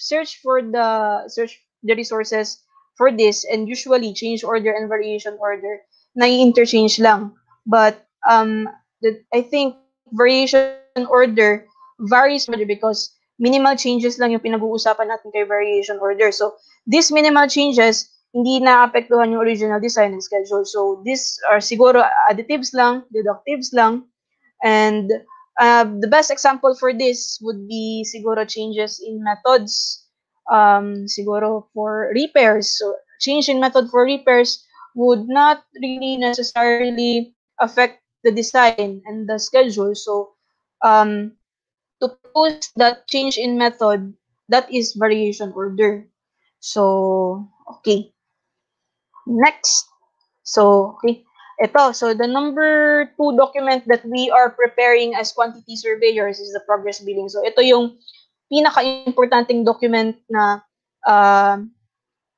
searched for the search the resources for this and usually change order and variation order na interchange lang. But um, the, I think variation order varies because minimal changes lang yung pinag-uusapan natin kay variation order. So, these minimal changes hindi naapektuhan yung original design and schedule. So, these are siguro additives lang, deductives lang, and uh, the best example for this would be siguro changes in methods. Um, siguro for repairs. So change in method for repairs would not really necessarily affect the design and the schedule. So um, to post that change in method, that is variation order. So, okay. Next. So, okay. Ito, so the number two document that we are preparing as quantity surveyors is the progress billing. So, ito yung pinaka-importanting document na uh,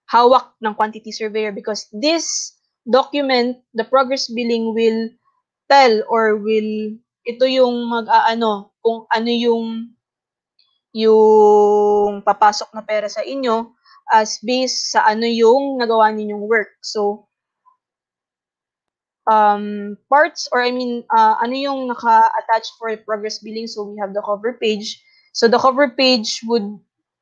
hawak ng quantity surveyor because this document, the progress billing will tell or will ito yung mag-aano kung ano yung yung papasok na pera sa inyo as based sa ano yung nagawa ninyong work. So, um, parts or I mean, uh, ano yung naka-attach for progress billing. So, we have the cover page. So, the cover page would,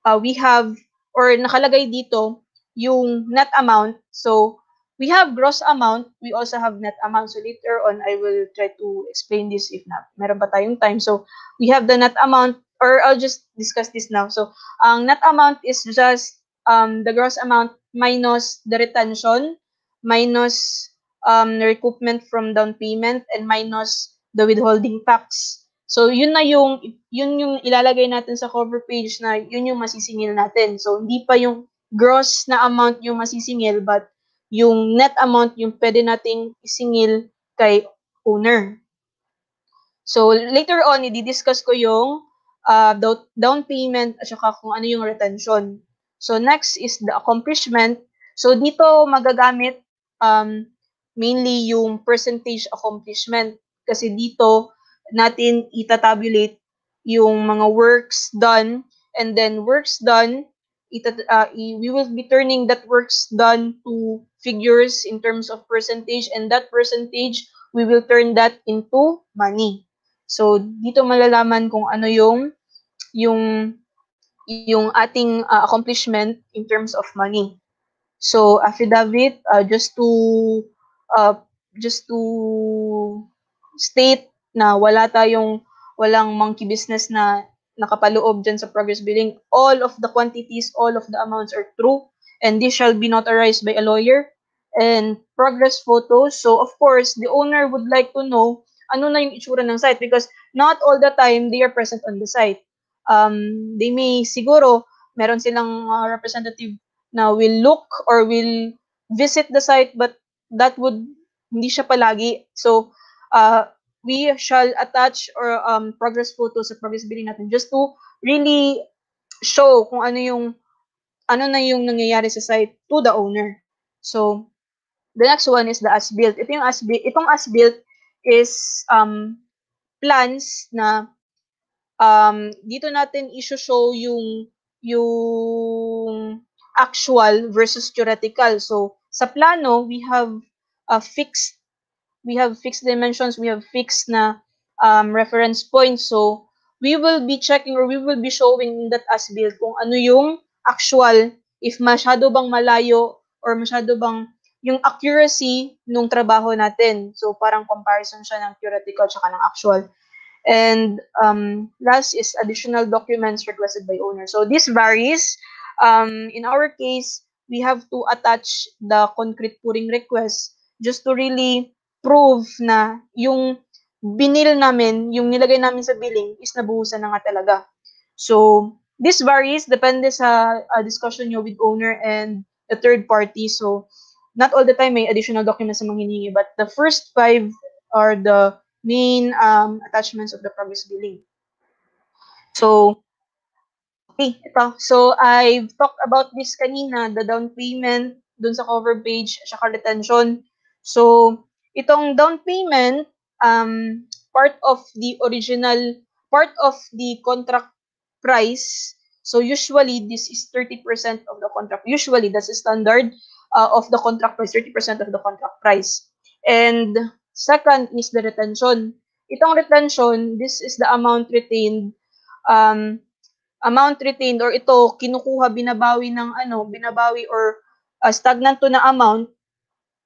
uh, we have, or nakalagay dito, yung net amount. So, we have gross amount, we also have net amount. So later on, I will try to explain this if not. Meron pa tayong time. So we have the net amount, or I'll just discuss this now. So ang net amount is just um, the gross amount minus the retention, minus um, recoupment from down payment, and minus the withholding tax. So yun na yung yun yung ilalagay natin sa cover page na yun yung masisingil natin. So hindi pa yung gross na amount yung masisingil but yung net amount yung pwede nating isingil kay owner. So, later on, i-discuss ko yung uh, down payment at saka kung ano yung retention. So, next is the accomplishment. So, dito magagamit um, mainly yung percentage accomplishment kasi dito natin itatabulate yung mga works done and then works done it, uh, we will be turning that works done to figures in terms of percentage and that percentage we will turn that into money. So dito malalaman kung ano yung yung yung ating uh, accomplishment in terms of money. So affidavit uh, just to uh, just to state na wala tayong walang monkey business na nakapaloob dyan sa progress billing, all of the quantities, all of the amounts are true, and this shall be notarized by a lawyer. And progress photos, so of course, the owner would like to know ano na yung itsura ng site because not all the time they are present on the site. Um, they may siguro, meron silang uh, representative na will look or will visit the site but that would hindi siya palagi. So, uh, we shall attach or um, progress photos sa progress billing natin just to really show kung ano yung ano na yung nangyayari sa site to the owner. So, the next one is the as-built. Ito yung as-built. Itong as-built is um, plans na um, dito natin i-show yung yung actual versus theoretical. So, sa plano, we have a fixed we have fixed dimensions, we have fixed na um, reference points. So, we will be checking or we will be showing in that as-built kung ano yung actual, if masyado bang malayo or masyado bang yung accuracy nung trabaho natin. So, parang comparison siya ng theoretical tsaka ng actual. And um, last is additional documents requested by owner. So, this varies. Um, in our case, we have to attach the concrete pouring request just to really prove na yung binil namin, yung nilagay namin sa billing is nabuhusan na nga talaga. So, this varies, depende sa uh, discussion nyo with owner and the third party. So, not all the time may additional documents na manghihingi, but the first five are the main um, attachments of the progress billing. So, okay, ito. So, I've talked about this kanina, the down payment, dun sa cover page, saka retention. So, itong down payment, um, part of the original, part of the contract price. So usually, this is 30% of the contract. Usually, that's the standard uh, of the contract price, 30% of the contract price. And second is the retention. Itong retention, this is the amount retained, um, amount retained or ito, kinukuha, binabawi ng ano, binabawi or uh, stagnant to na amount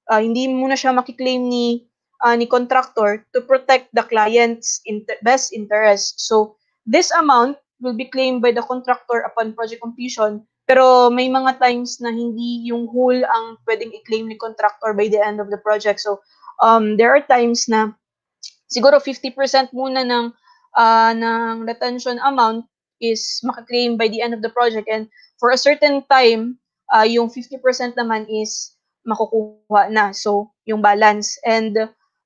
uh, hindi mo na siya makiklaim ni uh, ni contractor to protect the client's inter- best interest. So, this amount will be claimed by the contractor upon project completion, pero may mga times na hindi yung whole ang pwedeng i-claim ni contractor by the end of the project. So, um, there are times na siguro 50% muna ng uh, ng retention amount is makaklaim by the end of the project and for a certain time uh, yung 50% naman is makukuha na. So yung balance. And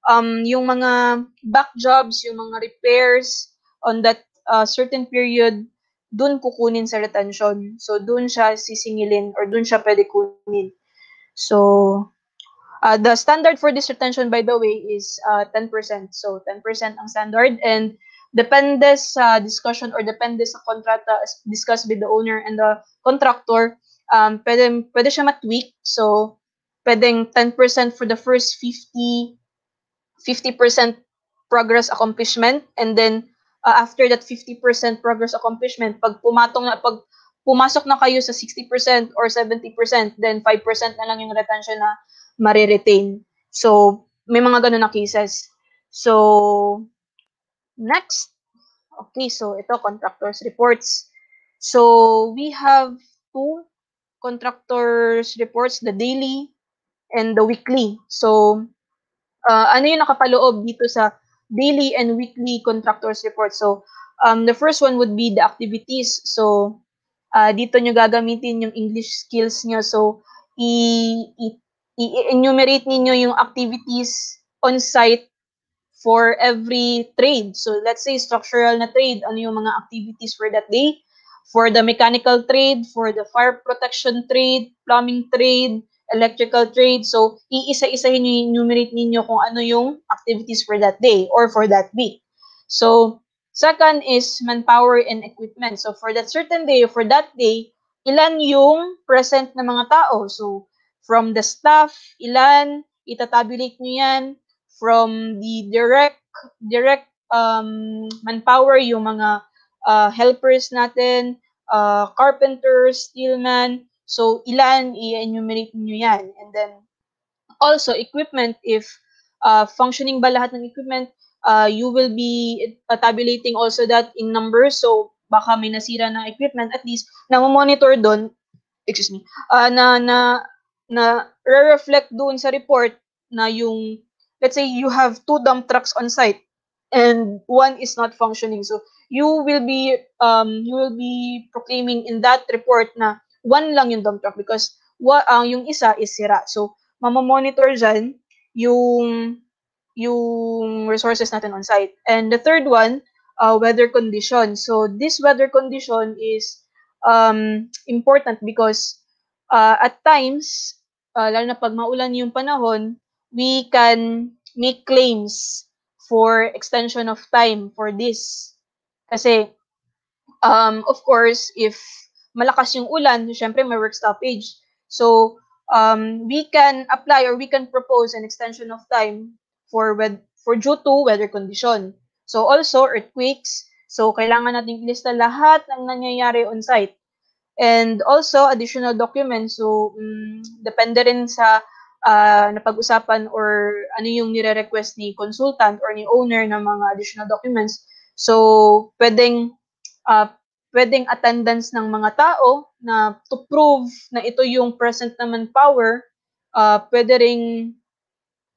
um yung mga back jobs yung mga repairs on that uh, certain period dun kukunin sa retention. So dun siya sisingilin or dun siya pwede kunin. So uh, the standard for this retention by the way is uh, 10% so 10% ang standard. And depende sa discussion or depende sa kontrata discussed with the owner and the contractor, um, pwede, pwede siya matweak. So, pwedeng 10% for the first 50, 50% progress accomplishment and then uh, after that 50% progress accomplishment, pag pumatong na, pag pumasok na kayo sa 60% or 70%, then 5% na lang yung retention na mariretain. So, may mga ganun na cases. So, Next, okay, so ito, contractors reports. So we have two contractors reports, the daily and the weekly. So uh, ano yung nakapaloob dito sa daily and weekly contractors reports? So um, the first one would be the activities. So uh, dito nyo gagamitin yung English skills nyo. So i- i- i-enumerate ninyo yung activities on site for every trade. So let's say structural na trade, ano yung mga activities for that day? For the mechanical trade, for the fire protection trade, plumbing trade, electrical trade. So iisa-isahin nyo, enumerate ninyo kung ano yung activities for that day or for that week. So second is manpower and equipment. So for that certain day, for that day, ilan yung present na mga tao? So from the staff, ilan, itatabulate nyo yan from the direct direct um, manpower, yung mga uh, helpers natin, uh, carpenters, steelman. So, ilan, i-enumerate nyo yan. And then, also, equipment, if uh, functioning ba lahat ng equipment, uh, you will be tabulating also that in numbers. So, baka may nasira na equipment, at least, na monitor doon, excuse me, uh, na, na, na re-reflect doon sa report na yung let's say you have two dump trucks on site and one is not functioning. So you will be um you will be proclaiming in that report na one lang yung dump truck because wa, uh, yung isa is sira. So mamo-monitor diyan yung yung resources natin on site. And the third one, uh, weather condition. So this weather condition is um, important because uh, at times, uh, lalo na pag maulan yung panahon, we can make claims for extension of time for this. Kasi, um, of course, if malakas yung ulan, syempre may work stoppage. So, um, we can apply or we can propose an extension of time for with, for due to weather condition. So, also, earthquakes. So, kailangan natin ilista lahat ng nangyayari on site. And also, additional documents. So, um, depende rin sa uh, napag-usapan or ano yung nire-request ni consultant or ni owner ng mga additional documents. So, pwedeng uh, pwedeng attendance ng mga tao na to prove na ito yung present na manpower, uh, pwede ring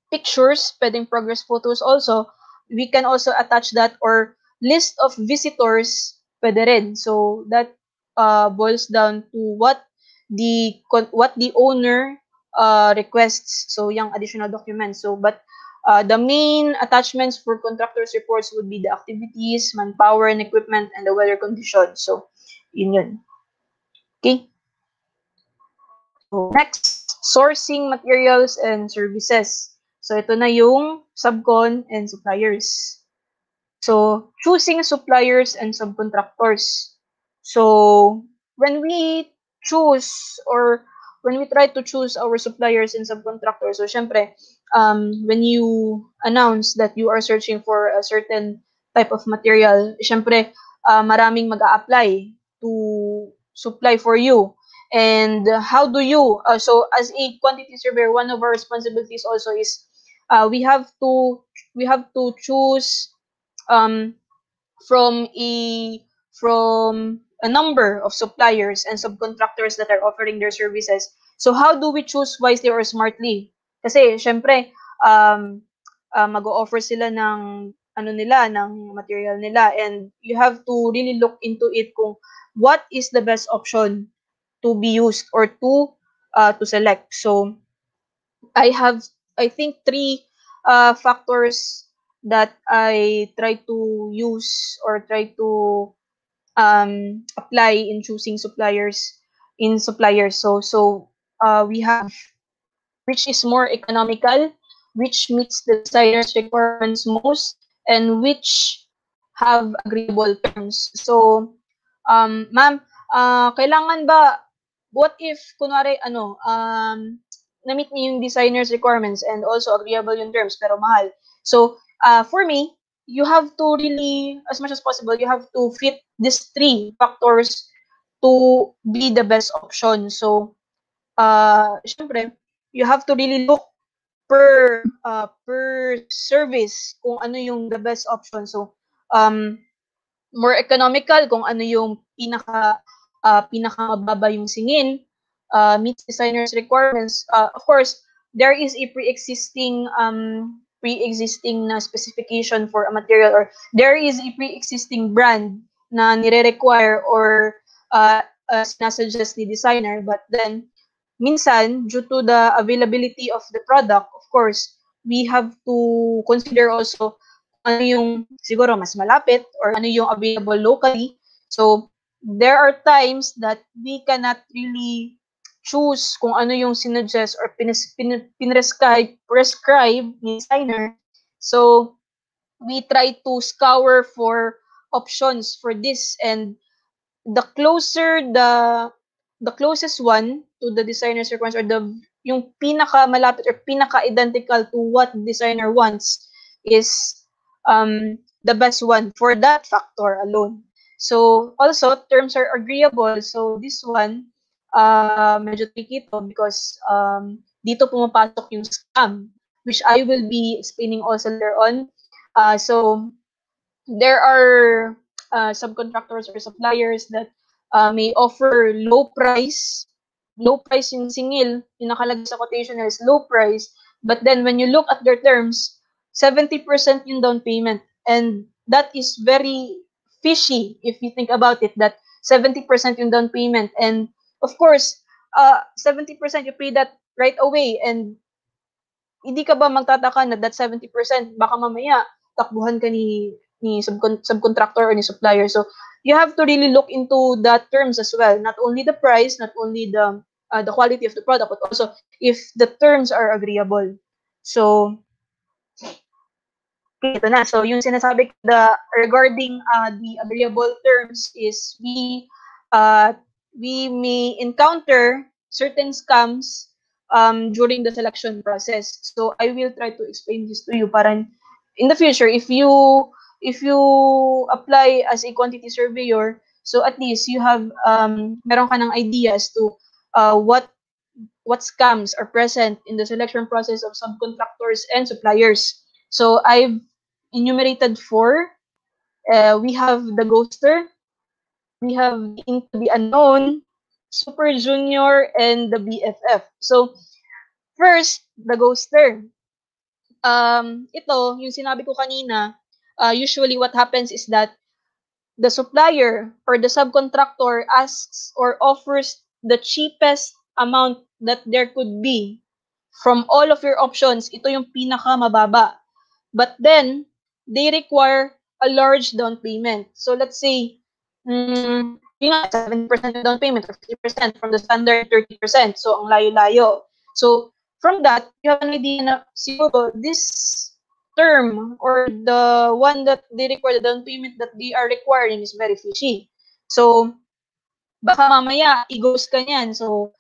pictures, pwedeng progress photos also. We can also attach that or list of visitors, pwede rin. So, that uh, boils down to what the what the owner uh, requests, so yung additional documents. So, but uh, the main attachments for contractors reports would be the activities, manpower and equipment, and the weather conditions. So, yun yun. Okay. So, next, sourcing materials and services. So, ito na yung subcon and suppliers. So, choosing suppliers and subcontractors. So, when we choose or when we try to choose our suppliers and subcontractors, so syempre, um, when you announce that you are searching for a certain type of material, syempre, uh, maraming mag apply to supply for you. And how do you, uh, so as a quantity surveyor, one of our responsibilities also is uh, we have to we have to choose um, from a from a number of suppliers and subcontractors that are offering their services. So how do we choose wisely or smartly? Kasi syempre um uh, mag-offer sila ng ano nila ng material nila and you have to really look into it kung what is the best option to be used or to uh, to select. So I have I think three uh, factors that I try to use or try to um, apply in choosing suppliers in suppliers. So so uh, we have which is more economical, which meets the designer's requirements most, and which have agreeable terms. So, um, ma'am, uh, kailangan ba, what if, kunwari, ano, um, na-meet niyo yung designer's requirements and also agreeable yung terms, pero mahal. So, uh, for me, you have to really, as much as possible, you have to fit these three factors to be the best option. So, uh, syempre, you have to really look per uh, per service kung ano yung the best option. So, um, more economical kung ano yung pinaka uh, pinaka mababa yung singin, uh, meets designer's requirements. Uh, of course, there is a pre-existing um, pre-existing na specification for a material or there is a pre-existing brand na nire-require or uh, uh, sinasuggest ni designer but then minsan due to the availability of the product of course we have to consider also ano yung siguro mas malapit or ano yung available locally so there are times that we cannot really choose kung ano yung sinuggest or pines, pin, pinrescribe prescribe ni designer. So, we try to scour for options for this and the closer the the closest one to the designer's requirements or the yung pinaka malapit or pinaka identical to what designer wants is um, the best one for that factor alone. So also terms are agreeable. So this one uh, medyo tricky to because um, dito pumapasok yung scam, which I will be explaining also later on. Uh, so, there are uh, subcontractors or suppliers that uh, may offer low price, low price yung singil, yung nakalagay sa quotation is low price, but then when you look at their terms, 70% yung down payment. And that is very fishy if you think about it, that 70% yung down payment and of course, uh, 70% you pay that right away and hindi ka ba magtataka na that 70% baka mamaya takbuhan ka ni ni subcon- subcontractor or ni supplier. So you have to really look into that terms as well. Not only the price, not only the uh, the quality of the product, but also if the terms are agreeable. So ito na. So yung sinasabi the regarding uh, the agreeable terms is we uh, we may encounter certain scams um, during the selection process. So I will try to explain this to you para in the future if you if you apply as a quantity surveyor, so at least you have um, meron ka ng idea as to uh, what what scams are present in the selection process of subcontractors and suppliers. So I've enumerated four. Uh, we have the ghoster, we have the Unknown, Super Junior, and the BFF. So, first, the Ghoster. Um, ito, yung sinabi ko kanina, uh, usually what happens is that the supplier or the subcontractor asks or offers the cheapest amount that there could be from all of your options. Ito yung pinaka mababa. But then, they require a large down payment. So let's say mm, yun nga, 70% down payment or 50% from the standard 30%. So, ang layo-layo. So, from that, you have an idea na siguro this term or the one that they require, the down payment that they are requiring is very fishy. So, baka mamaya, i-ghost ka niyan. So,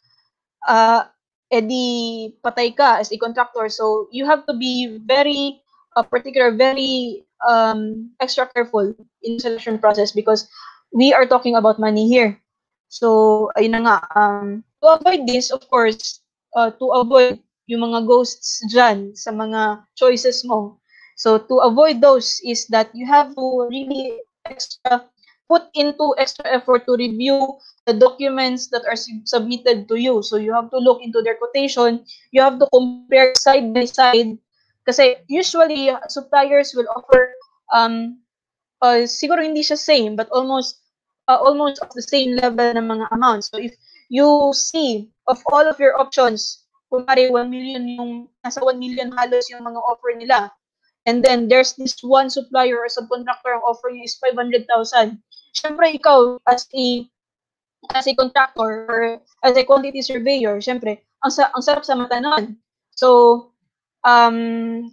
uh, edi patay ka as a contractor. So, you have to be very uh, particular, very um, extra careful in selection process because we are talking about money here. So, ayun na nga. Um, to avoid this, of course, uh, to avoid yung mga ghosts dyan sa mga choices mo. So to avoid those is that you have to really extra put into extra effort to review the documents that are submitted to you. So you have to look into their quotation. You have to compare side by side. Kasi usually, suppliers will offer, um, uh, siguro hindi siya same, but almost uh, almost of the same level ng mga amounts. So if you see of all of your options, kumari 1 million yung, nasa 1 million halos yung mga offer nila, and then there's this one supplier or subcontractor ang offer you is 500,000. Syempre ikaw as a as a contractor or as a quantity surveyor, syempre, ang, sa, ang sarap sa mata nun. So, um,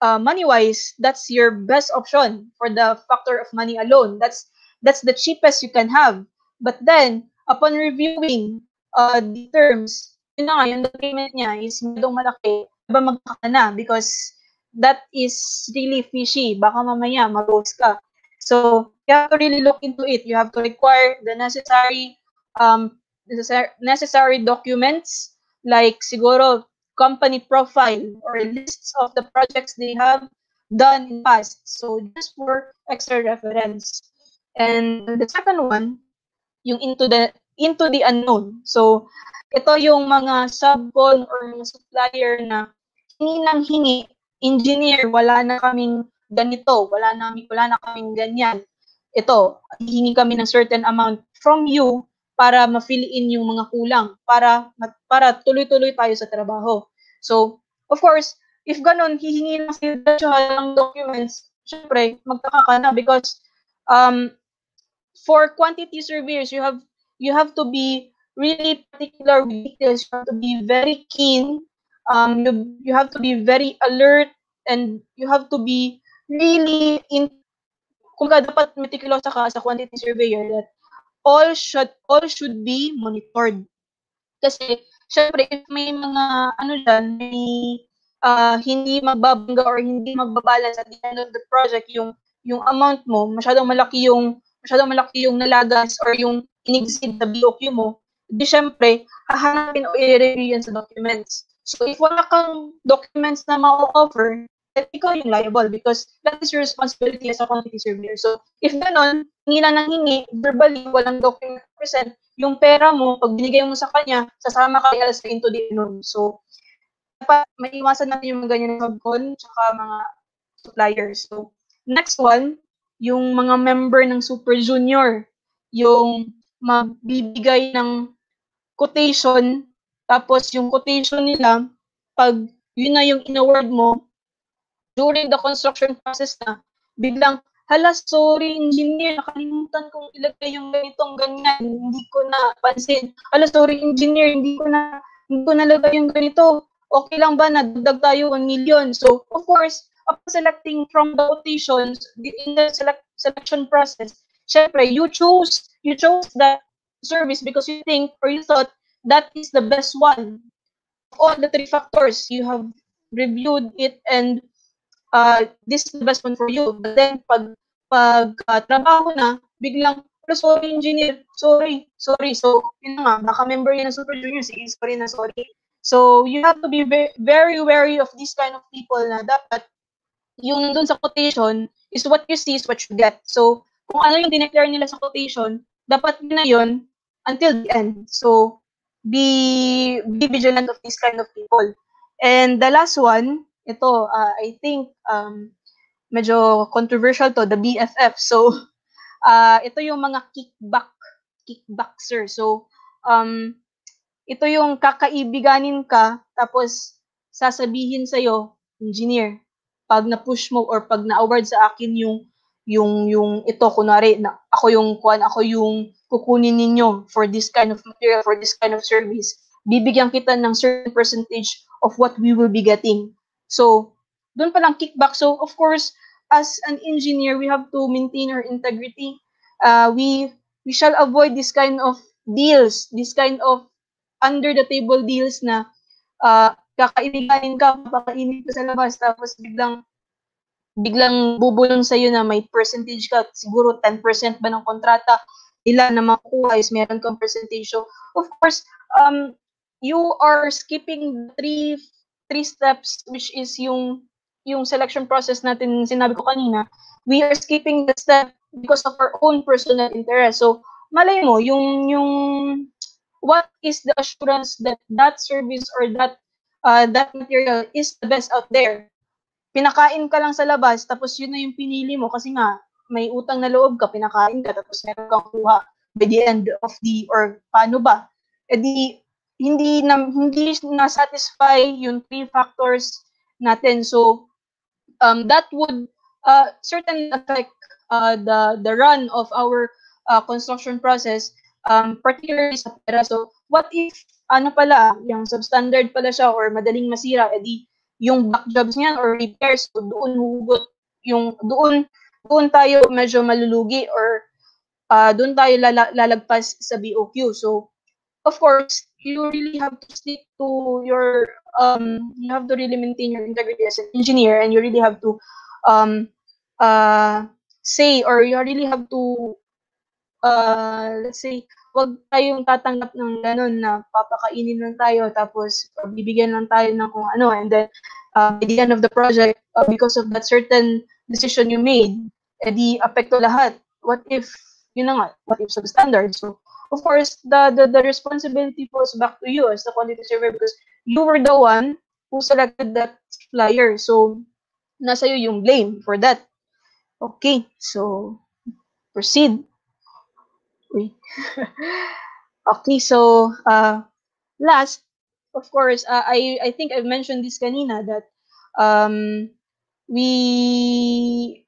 uh, money-wise, that's your best option for the factor of money alone. That's that's the cheapest you can have. But then, upon reviewing uh, the terms, yun na nga, yung payment niya is medong malaki, ba magkaka na because that is really fishy. Baka mamaya mag-ghost ka. So, you have to really look into it. You have to require the necessary um, necessary documents like siguro company profile or lists of the projects they have done in past. So, just for extra reference. And the second one, yung into the into the unknown. So, ito yung mga subcon or mga supplier na hingi ng hingi, engineer, wala na kaming ganito, wala na, wala na kaming ganyan. Ito, hihingi kami ng certain amount from you para ma-fill in yung mga kulang, para para tuloy-tuloy tayo sa trabaho. So, of course, if ganun, hihingi lang sila ng documents, syempre, magtaka ka na because um, for quantity surveyors, you have you have to be really particular with details. You have to be very keen. Um, you, you have to be very alert and you have to be really in kung dapat meticulous ka sa quantity surveyor that all should all should be monitored. Kasi syempre if may mga ano diyan, may uh, hindi magbabangga or hindi magbabalance at the end of the project yung yung amount mo, masyadong malaki yung masyadong malaki yung nalagas or yung inexceed the BOQ mo, di syempre, hahanapin o i-review sa documents. So, if wala kang documents na ma-offer, ikaw yung liable because that is your responsibility as a quantity surveyor. So, if ganon, hingi lang ng hingi, verbally, walang document present, yung pera mo, pag binigay mo sa kanya, sasama ka else into the unknown. So, dapat maiwasan natin yung ganyan subcon, tsaka mga suppliers. So, next one, yung mga member ng Super Junior, yung magbibigay ng quotation, tapos yung quotation nila, pag yun na yung in-award mo, during the construction process na, biglang, hala, sorry, engineer, nakalimutan kong ilagay yung ganitong ganyan, hindi ko na pansin. Hala, sorry, engineer, hindi ko na, hindi ko nalagay yung ganito. Okay lang ba, nadagdag tayo 1 million. So, of course, upon selecting from the quotations, in the select, selection process, syempre, you chose, you chose that service because you think or you thought that is the best one. All the three factors, you have reviewed it and uh, this is the best one for you. But then, pag, pag uh, trabaho na, biglang, sorry, engineer, sorry, sorry. So, yun nga, baka member yun ng Super Junior, sige, sorry na, sorry. So, you have to be very, very wary of this kind of people na dapat yung dun sa quotation is what you see is what you get. So, kung ano yung dineclare nila sa quotation, dapat na yun until the end. So, be, be vigilant of these kind of people. And the last one, ito, uh, I think, um, medyo controversial to, the BFF. So, uh, ito yung mga kickback, kickbackser. So, um, ito yung kakaibiganin ka, tapos sasabihin sa'yo, engineer, pag na-push mo or pag na-award sa akin yung yung yung ito kunwari na ako yung kuan ako yung kukunin ninyo for this kind of material for this kind of service bibigyan kita ng certain percentage of what we will be getting So, doon pa lang kickback. So, of course, as an engineer, we have to maintain our integrity. Uh, we we shall avoid this kind of deals, this kind of under the table deals na uh, kakaibiganin ka, papakainin ka sa labas, tapos biglang biglang bubulong sa iyo na may percentage ka, siguro 10% ba ng kontrata, ilan na makukuha is meron kang percentage. So, of course, um, you are skipping three three steps which is yung yung selection process natin sinabi ko kanina we are skipping the step because of our own personal interest. So malay mo yung yung what is the assurance that that service or that uh, that material is the best out there? Pinakain ka lang sa labas tapos yun na yung pinili mo kasi nga may utang na loob ka pinakain ka tapos meron kang kuha by the end of the or paano ba? Edi hindi na hindi na satisfy yung three factors natin. So um, that would uh, certainly affect uh, the the run of our uh, construction process um, particularly sa pera. So what if ano pala yung substandard pala siya or madaling masira edi yung back jobs niyan or repairs so doon hugot yung doon doon tayo medyo malulugi or uh, doon tayo lala, lalagpas sa BOQ so of course you really have to stick to your um you have to really maintain your integrity as an engineer and you really have to um uh say or you really have to uh let's say wag tayong tatanggap ng ganun na papakainin lang tayo tapos bibigyan lang tayo ng kung ano and then uh, by the end of the project uh, because of that certain decision you made edi apekto lahat. What if yun na nga what if substandard so of course, the, the, the responsibility falls back to you as the quantity surveyor because you were the one who selected that supplier. So, nasa iyo yung blame for that. Okay, so, proceed. okay, so, uh, last, of course, uh, I, I think I've mentioned this kanina that um, we,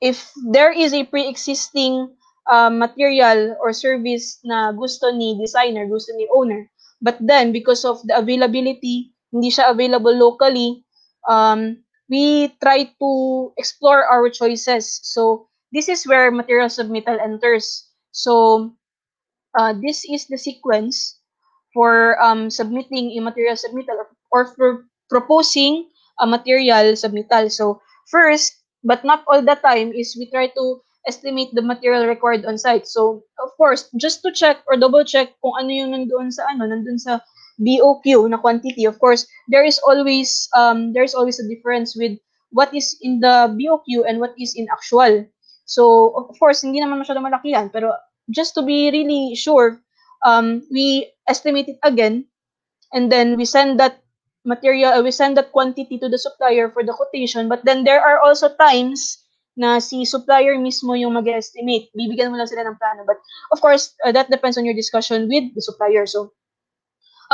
if there is a pre-existing uh, material or service na gusto ni designer, gusto ni owner. But then, because of the availability, hindi siya available locally, um, we try to explore our choices. So, this is where material submittal enters. So, uh, this is the sequence for um, submitting a material submittal or, or for proposing a material submittal. So, first, but not all the time, is we try to estimate the material required on site. So, of course, just to check or double check kung ano yung nandoon sa ano, nandoon sa BOQ na quantity. Of course, there is always um there's always a difference with what is in the BOQ and what is in actual. So, of course, hindi naman masyado malaki yan, pero just to be really sure, um, we estimate it again, and then we send that material, uh, we send that quantity to the supplier for the quotation. But then there are also times na si supplier mismo yung mag-estimate. Bibigyan mo lang sila ng plano. But of course, uh, that depends on your discussion with the supplier. So,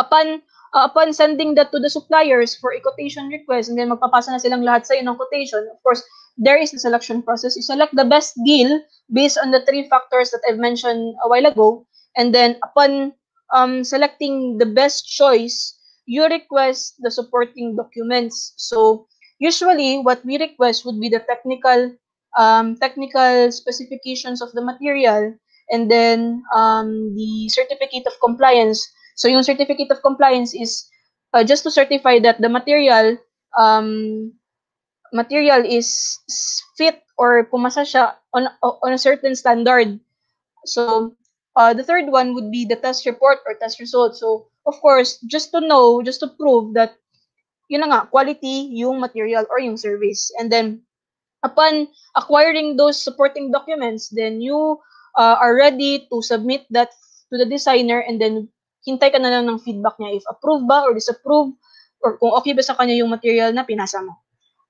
upon uh, upon sending that to the suppliers for a quotation request and then magpapasa na silang lahat sa'yo ng quotation, of course, there is the selection process. You select the best deal based on the three factors that I've mentioned a while ago. And then upon um, selecting the best choice, you request the supporting documents. So usually what we request would be the technical um, technical specifications of the material, and then um, the certificate of compliance. So yung certificate of compliance is uh, just to certify that the material um, material is fit or pumasa siya on, on a certain standard. So uh, the third one would be the test report or test result. So of course, just to know, just to prove that yun na nga, quality yung material or yung service. And then upon acquiring those supporting documents, then you uh, are ready to submit that to the designer and then hintay ka na lang ng feedback niya if approve ba or disapprove or kung okay ba sa kanya yung material na pinasa mo.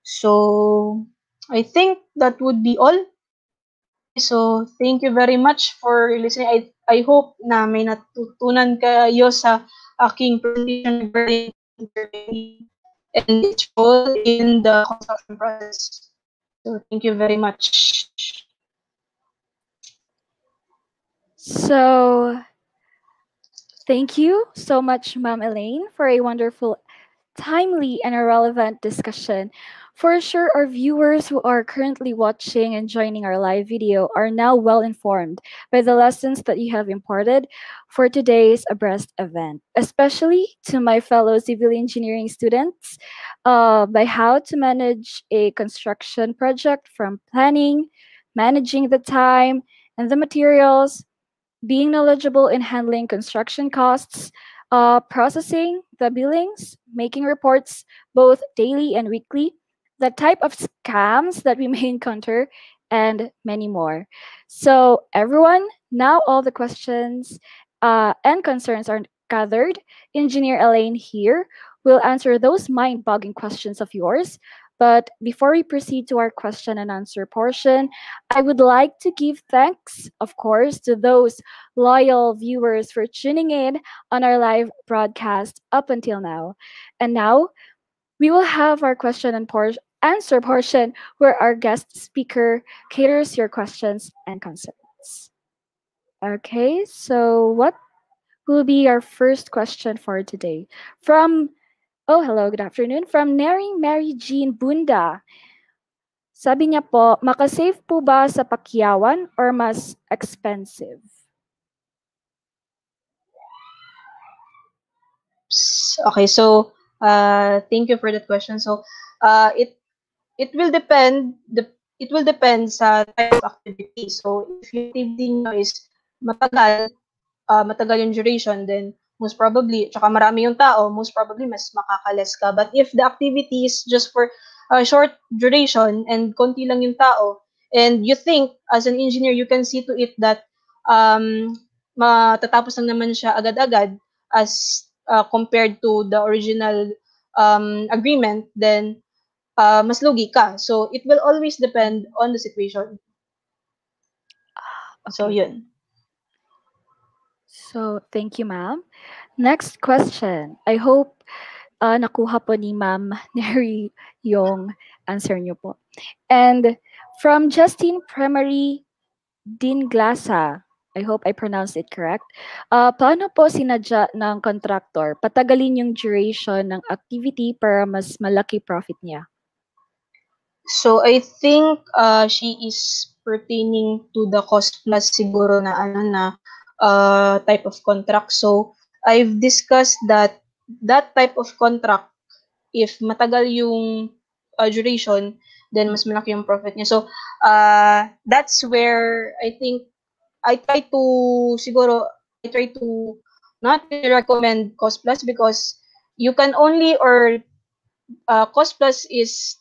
So, I think that would be all. So, thank you very much for listening. I, I hope na may natutunan kayo sa aking presentation and its role in the construction process. So thank you very much. So thank you so much, Ma'am Elaine, for a wonderful, timely, and relevant discussion. For sure, our viewers who are currently watching and joining our live video are now well informed by the lessons that you have imparted for today's Abreast event, especially to my fellow civil engineering students uh, by how to manage a construction project from planning, managing the time and the materials, being knowledgeable in handling construction costs, uh, processing the billings, making reports both daily and weekly, the type of scams that we may encounter, and many more. So, everyone, now all the questions uh, and concerns are gathered. Engineer Elaine here will answer those mind boggling questions of yours. But before we proceed to our question and answer portion, I would like to give thanks, of course, to those loyal viewers for tuning in on our live broadcast up until now. And now we will have our question and por- answer portion where our guest speaker caters your questions and concerns. Okay, so what will be our first question for today? From Oh, hello, good afternoon. From Neri Mary Jean Bunda. Sabi niya po, makasave po ba sa pakyawan or mas expensive? Okay, so uh, thank you for that question. So uh, it it will depend the it will depend sa type of activity. So if your activity nyo is matagal, uh, matagal yung duration, then most probably, tsaka marami yung tao, most probably mas makakales ka. But if the activity is just for a short duration and konti lang yung tao, and you think as an engineer, you can see to it that um, matatapos lang naman siya agad-agad as uh, compared to the original um, agreement, then uh, mas lugi ka. So, it will always depend on the situation. Okay. So, yun. So, thank you, ma'am. Next question. I hope uh, nakuha po ni Ma'am Neri yung answer niyo po. And from Justine Primary Dinglasa, I hope I pronounced it correct. Uh, paano po sinadya ng contractor patagalin yung duration ng activity para mas malaki profit niya? So I think uh, she is pertaining to the cost plus siguro na ano na uh, type of contract. So, I've discussed that that type of contract, if matagal yung uh, duration, then mas malaki yung profit niya. So, uh, that's where I think I try to, siguro, I try to not recommend cost plus because you can only, or uh, cost plus is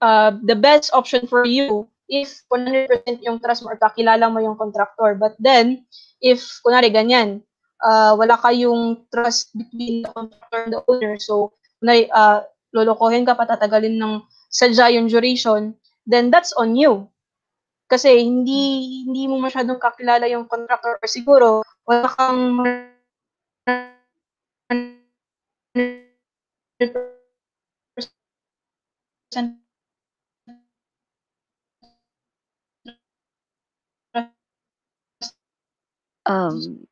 uh, the best option for you if 100% yung trust mo or kakilala mo yung contractor. But then, if, kunwari, ganyan, uh, wala kayong trust between the contractor and the owner, so, kunwari, uh, lolokohin ka, patatagalin ng sadya yung duration, then that's on you. Kasi hindi hindi mo masyadong kakilala yung contractor or siguro wala kang Um,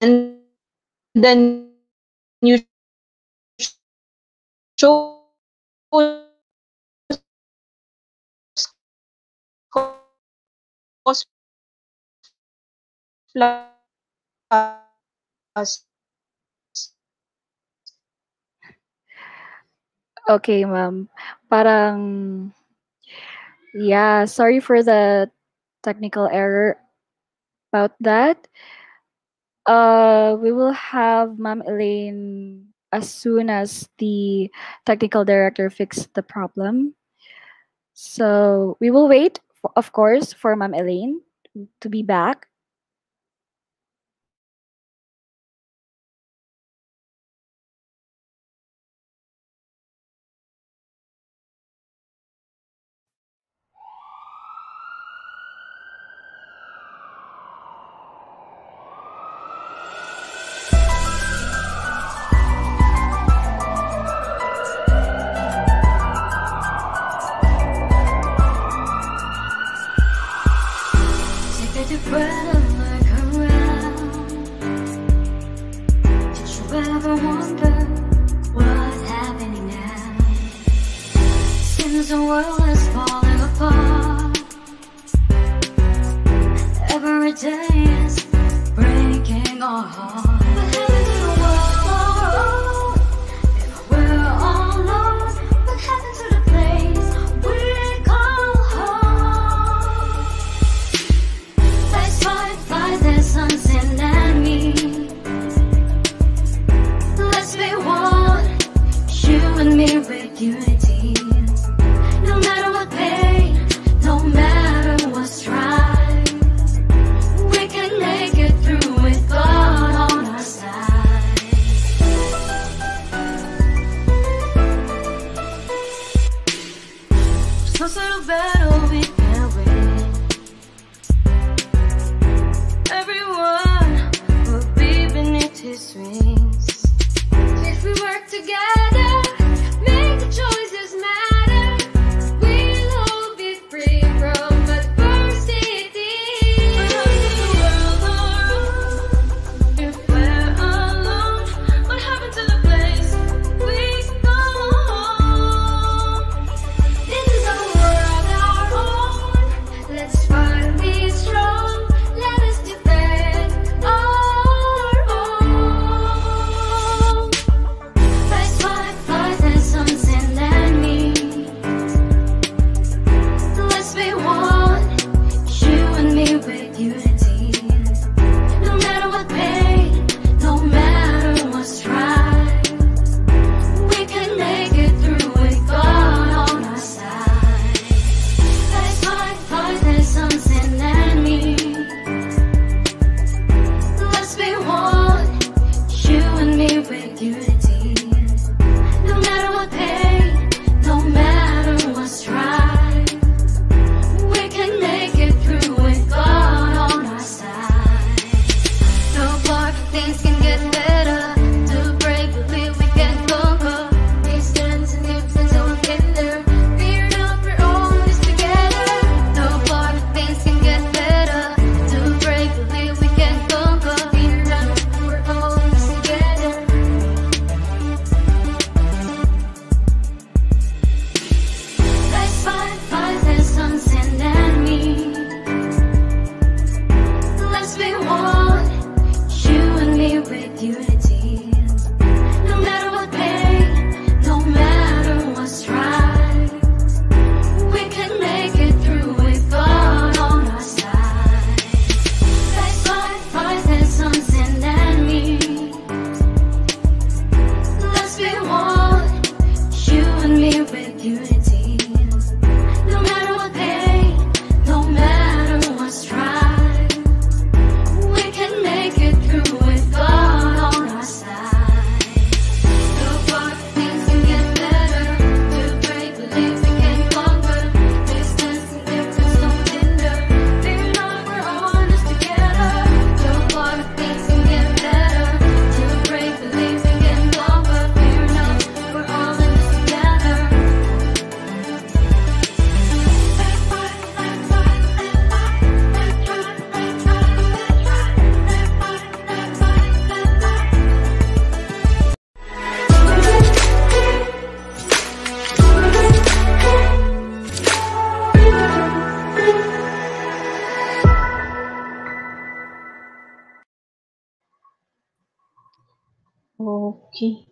and then you show plus Okay, ma'am. Parang, yeah, sorry for the technical error about that. Uh, we will have Ma'am Elaine as soon as the technical director fix the problem. So we will wait, of course, for Ma'am Elaine to be back. the world is falling apart. Every day is breaking our heart. But the world if we're alone, what happened to the place we call home? Me. Let's be one, you and me with you. Okay.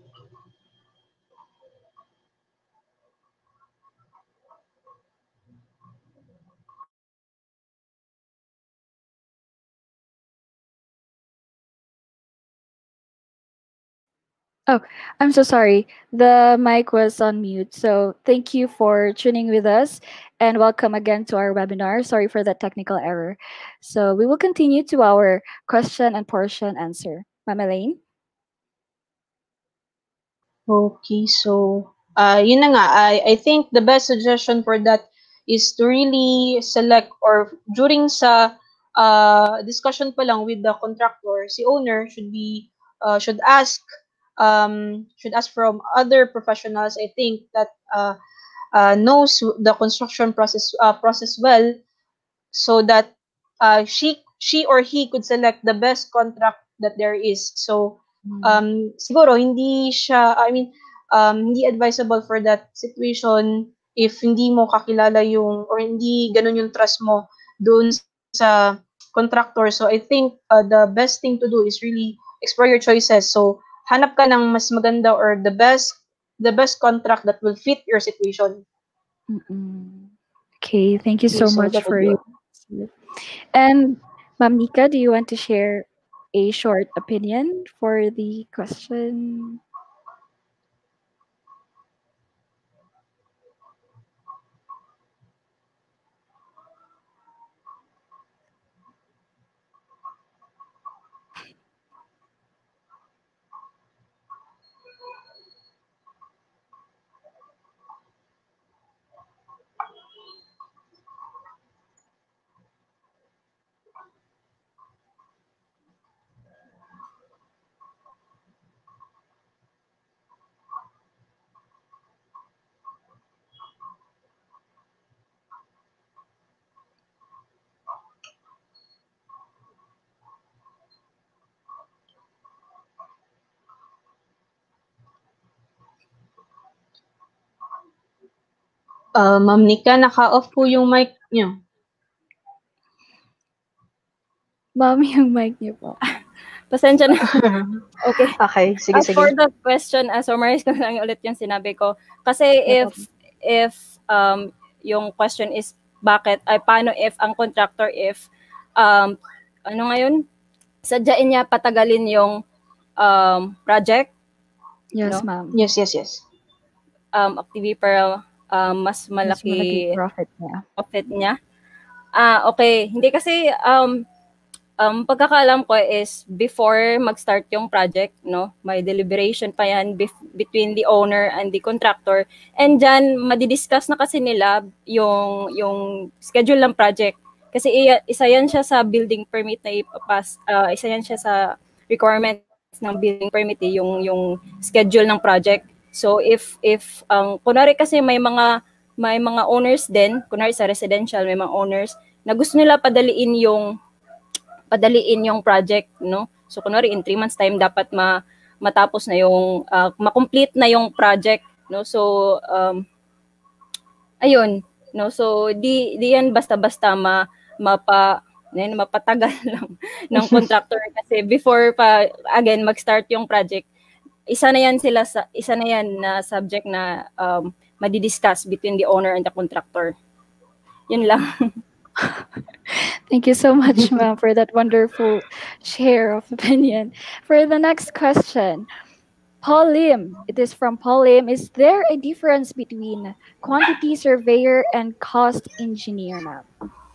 Oh, I'm so sorry. The mic was on mute. So thank you for tuning with us and welcome again to our webinar. Sorry for that technical error. So we will continue to our question and portion answer. Ma'am Elaine? Okay, so uh, yun na nga, I, I think the best suggestion for that is to really select or during sa uh, discussion pa lang with the contractor, si owner should be uh, should ask um, should ask from other professionals. I think that uh, uh, knows the construction process uh, process well, so that uh, she she or he could select the best contract that there is. So um, siguro hindi siya, I mean, um, hindi advisable for that situation if hindi mo kakilala yung, or hindi ganun yung trust mo doon sa contractor. So I think uh, the best thing to do is really explore your choices. So hanap ka ng mas maganda or the best the best contract that will fit your situation. Mm-mm. Okay, thank you so so much for you. And Ma'am Nika, do you want to share a short opinion for the question? Uh, Ma'am Nika, naka-off po yung mic niyo. Ma'am, yung mic niyo po. Pasensya na. Okay. Okay, sige, As sige. for the question, uh, summarize ko lang ulit yung sinabi ko. Kasi if, if um, yung question is bakit, ay paano if ang contractor, if, um, ano ngayon, sadyain niya patagalin yung um, project. Yes, no? ma'am. Yes, yes, yes. Um, activity para um, mas Mas malaki, malaki profit niya. profit niya. Ah, okay. Hindi kasi um um pagkakaalam ko is before mag-start yung project, no? May deliberation pa yan bef- between the owner and the contractor. And diyan madidiscuss na kasi nila yung yung schedule ng project. Kasi iya- isa yan siya sa building permit na ipapas, ah, isa yan siya sa requirements ng building permit eh, yung yung schedule ng project. So if if ang kunwari kasi may mga may mga owners din, kunwari sa residential may mga owners na gusto nila padaliin yung padaliin yung project, no? So kunwari in three months time dapat ma matapos na yung uh, ma-complete na yung project, no? So um ayun, no? So di di yan basta-basta ma mapa yan, mapatagal lang ng contractor kasi before pa again mag-start yung project isa na yan sila sa isa na yan na subject na um, madidiscuss between the owner and the contractor. Yun lang. Thank you so much, ma'am, for that wonderful share of opinion. For the next question, Paul Lim. It is from Paul Lim. Is there a difference between quantity surveyor and cost engineer, ma'am?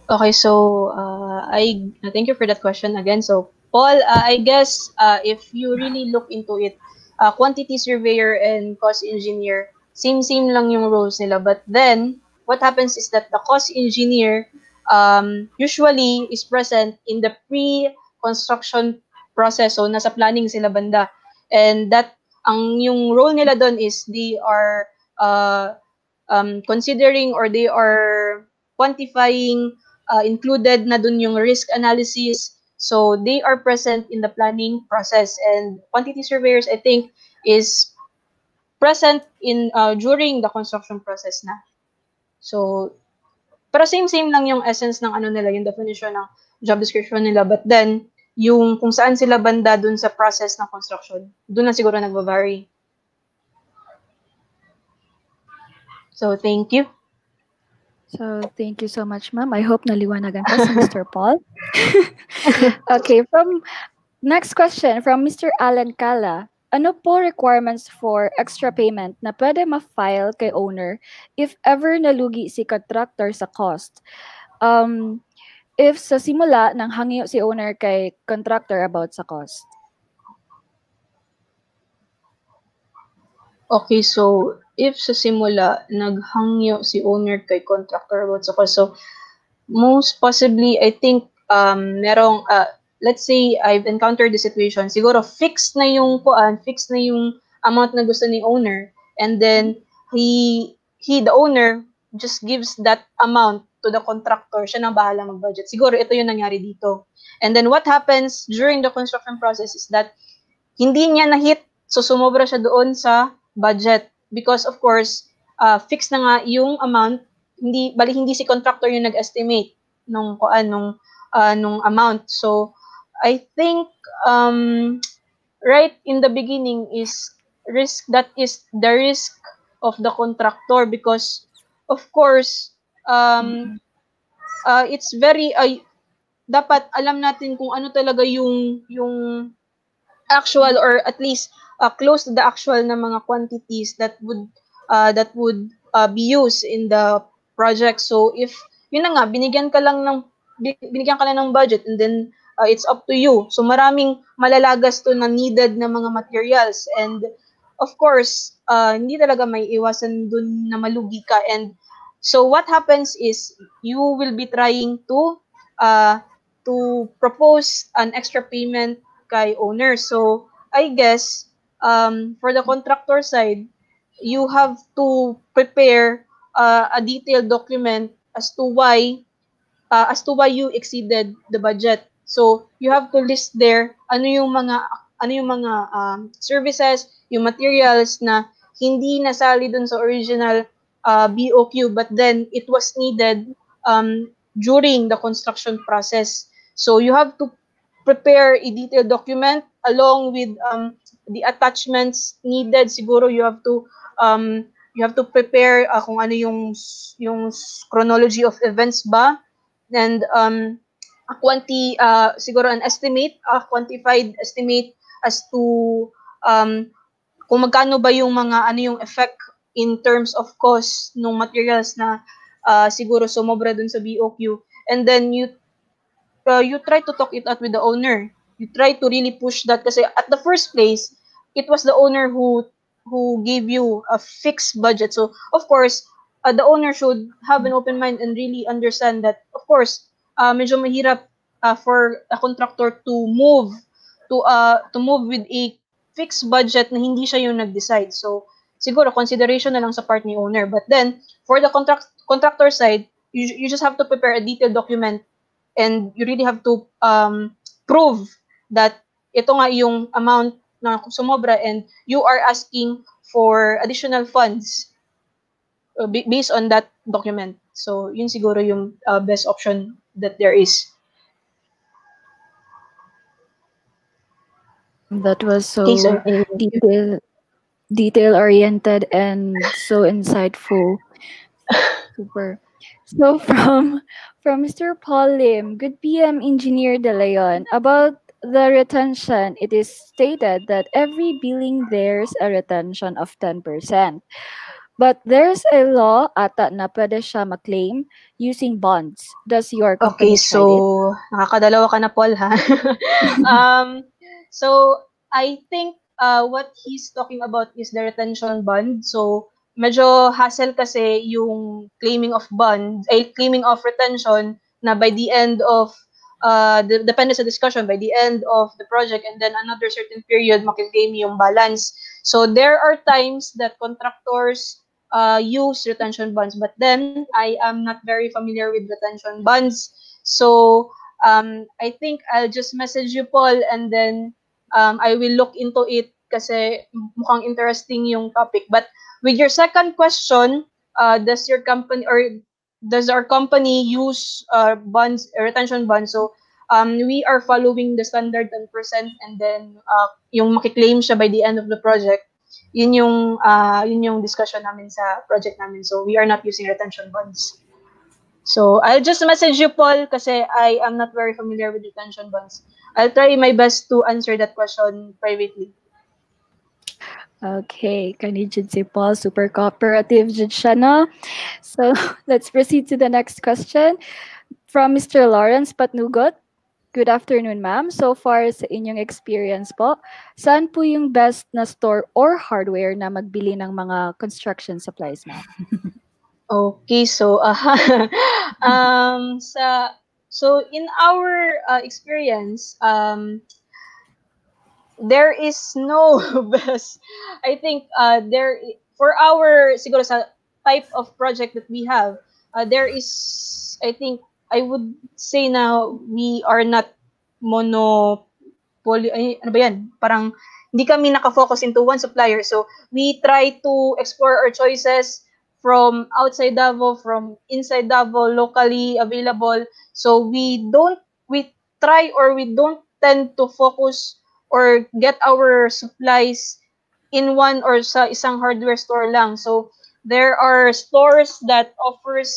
Okay, so uh, I thank you for that question again. So Paul, uh, I guess uh, if you really look into it, uh, quantity surveyor and cost engineer, same-same lang yung roles nila. But then, what happens is that the cost engineer um, usually is present in the pre-construction process. So, nasa planning sila banda. And that, ang yung role nila doon is they are uh, um, considering or they are quantifying uh, included na dun yung risk analysis, So they are present in the planning process and quantity surveyors I think is present in uh, during the construction process na. So pero same same lang yung essence ng ano nila, yung definition ng job description nila but then yung kung saan sila banda dun sa process ng construction, dun na siguro nagva-vary. So thank you. So, thank you so much, ma'am. I hope naliwanagan po si Mr. Paul. okay, from next question from Mr. Alan Kala. Ano po requirements for extra payment na pwede ma-file kay owner if ever nalugi si contractor sa cost? Um, if sa simula nang hangyo si owner kay contractor about sa cost? Okay, so if sa simula naghangyo si owner kay contractor about sa so most possibly I think um merong uh, let's say I've encountered the situation, siguro fixed na yung kuan, fixed na yung amount na gusto ni owner and then he he the owner just gives that amount to the contractor, siya nang bahala mag-budget. Siguro ito yung nangyari dito. And then what happens during the construction process is that hindi niya na-hit, so sumobra siya doon sa budget because of course, uh, fixed na nga yung amount, hindi bali hindi si contractor yung nag-estimate nung kuan nung uh, nung amount. So I think um, right in the beginning is risk that is the risk of the contractor because of course um, uh, it's very uh, dapat alam natin kung ano talaga yung yung actual or at least uh, close to the actual na mga quantities that would uh, that would uh, be used in the project. So if yun na nga binigyan ka lang ng binigyan ka lang ng budget and then uh, it's up to you. So maraming malalagas to na needed na mga materials and of course, uh, hindi talaga may iwasan dun na malugi ka and so what happens is you will be trying to uh, to propose an extra payment kay owner. So I guess um, for the contractor side, you have to prepare uh, a detailed document as to why uh, as to why you exceeded the budget. So you have to list there ano yung mga ano yung mga um, services, yung materials na hindi nasali dun sa original uh, BOQ but then it was needed um, during the construction process. So you have to prepare a detailed document along with um, the attachments needed. Siguro you have to um, you have to prepare uh, kung ano yung yung chronology of events ba and um, a quanti uh, siguro an estimate, a quantified estimate as to um, kung magkano ba yung mga ano yung effect in terms of cost ng materials na uh, siguro sumobra dun sa BOQ and then you uh, you try to talk it out with the owner you try to really push that kasi at the first place it was the owner who who gave you a fixed budget so of course uh, the owner should have an open mind and really understand that of course uh, medyo mahirap uh, for a contractor to move to uh to move with a fixed budget na hindi siya yung nag-decide. So siguro consideration na lang sa part ni owner. But then for the contract contractor side, you, you just have to prepare a detailed document and you really have to um, prove that ito nga yung amount na sumobra and you are asking for additional funds uh, based on that document. So yun siguro yung uh, best option that there is. That was so detail detail oriented and so insightful. Super. So from from Mr. Paul Lim, good PM Engineer De Leon, about the retention, it is stated that every billing there's a retention of 10%. But there's a law ata na pwede siya claim using bonds. Does your company Okay, so nakakadalawa ka na Paul ha. um So, I think uh, what he's talking about is the retention bond. So, medyo hassle kasi yung claiming of bond, ay claiming of retention na by the end of uh, the, depende sa discussion, by the end of the project and then another certain period, makiklaim yung balance. So, there are times that contractors uh, use retention bonds, but then I am not very familiar with retention bonds. So, um, I think I'll just message you, Paul, and then um, I will look into it kasi mukhang interesting yung topic. But with your second question, uh, does your company or does our company use uh, bonds, retention bonds? So um, we are following the standard 10% and then uh, yung makiklaim siya by the end of the project. Yun yung uh, yun yung discussion namin sa project namin. So we are not using retention bonds. So I'll just message you Paul kasi I am not very familiar with retention bonds. I'll try my best to answer that question privately. Okay, kani jud super cooperative jud? So, let's proceed to the next question from Mr. Lawrence Patnugot. Good afternoon, ma'am. So far sa inyong experience po, saan po yung best na store or hardware na magbili ng mga construction supplies, ma'am? okay, so uh, um sa So in our uh, experience, um, there is no best. I think uh, there for our siguro sa type of project that we have, uh, there is I think I would say now we are not monopoly ay, ano ba yan? Parang hindi kami nakafocus into one supplier. So we try to explore our choices from outside Davao, from inside Davao, locally available. So we don't we try or we don't tend to focus or get our supplies in one or sa isang hardware store lang. So there are stores that offers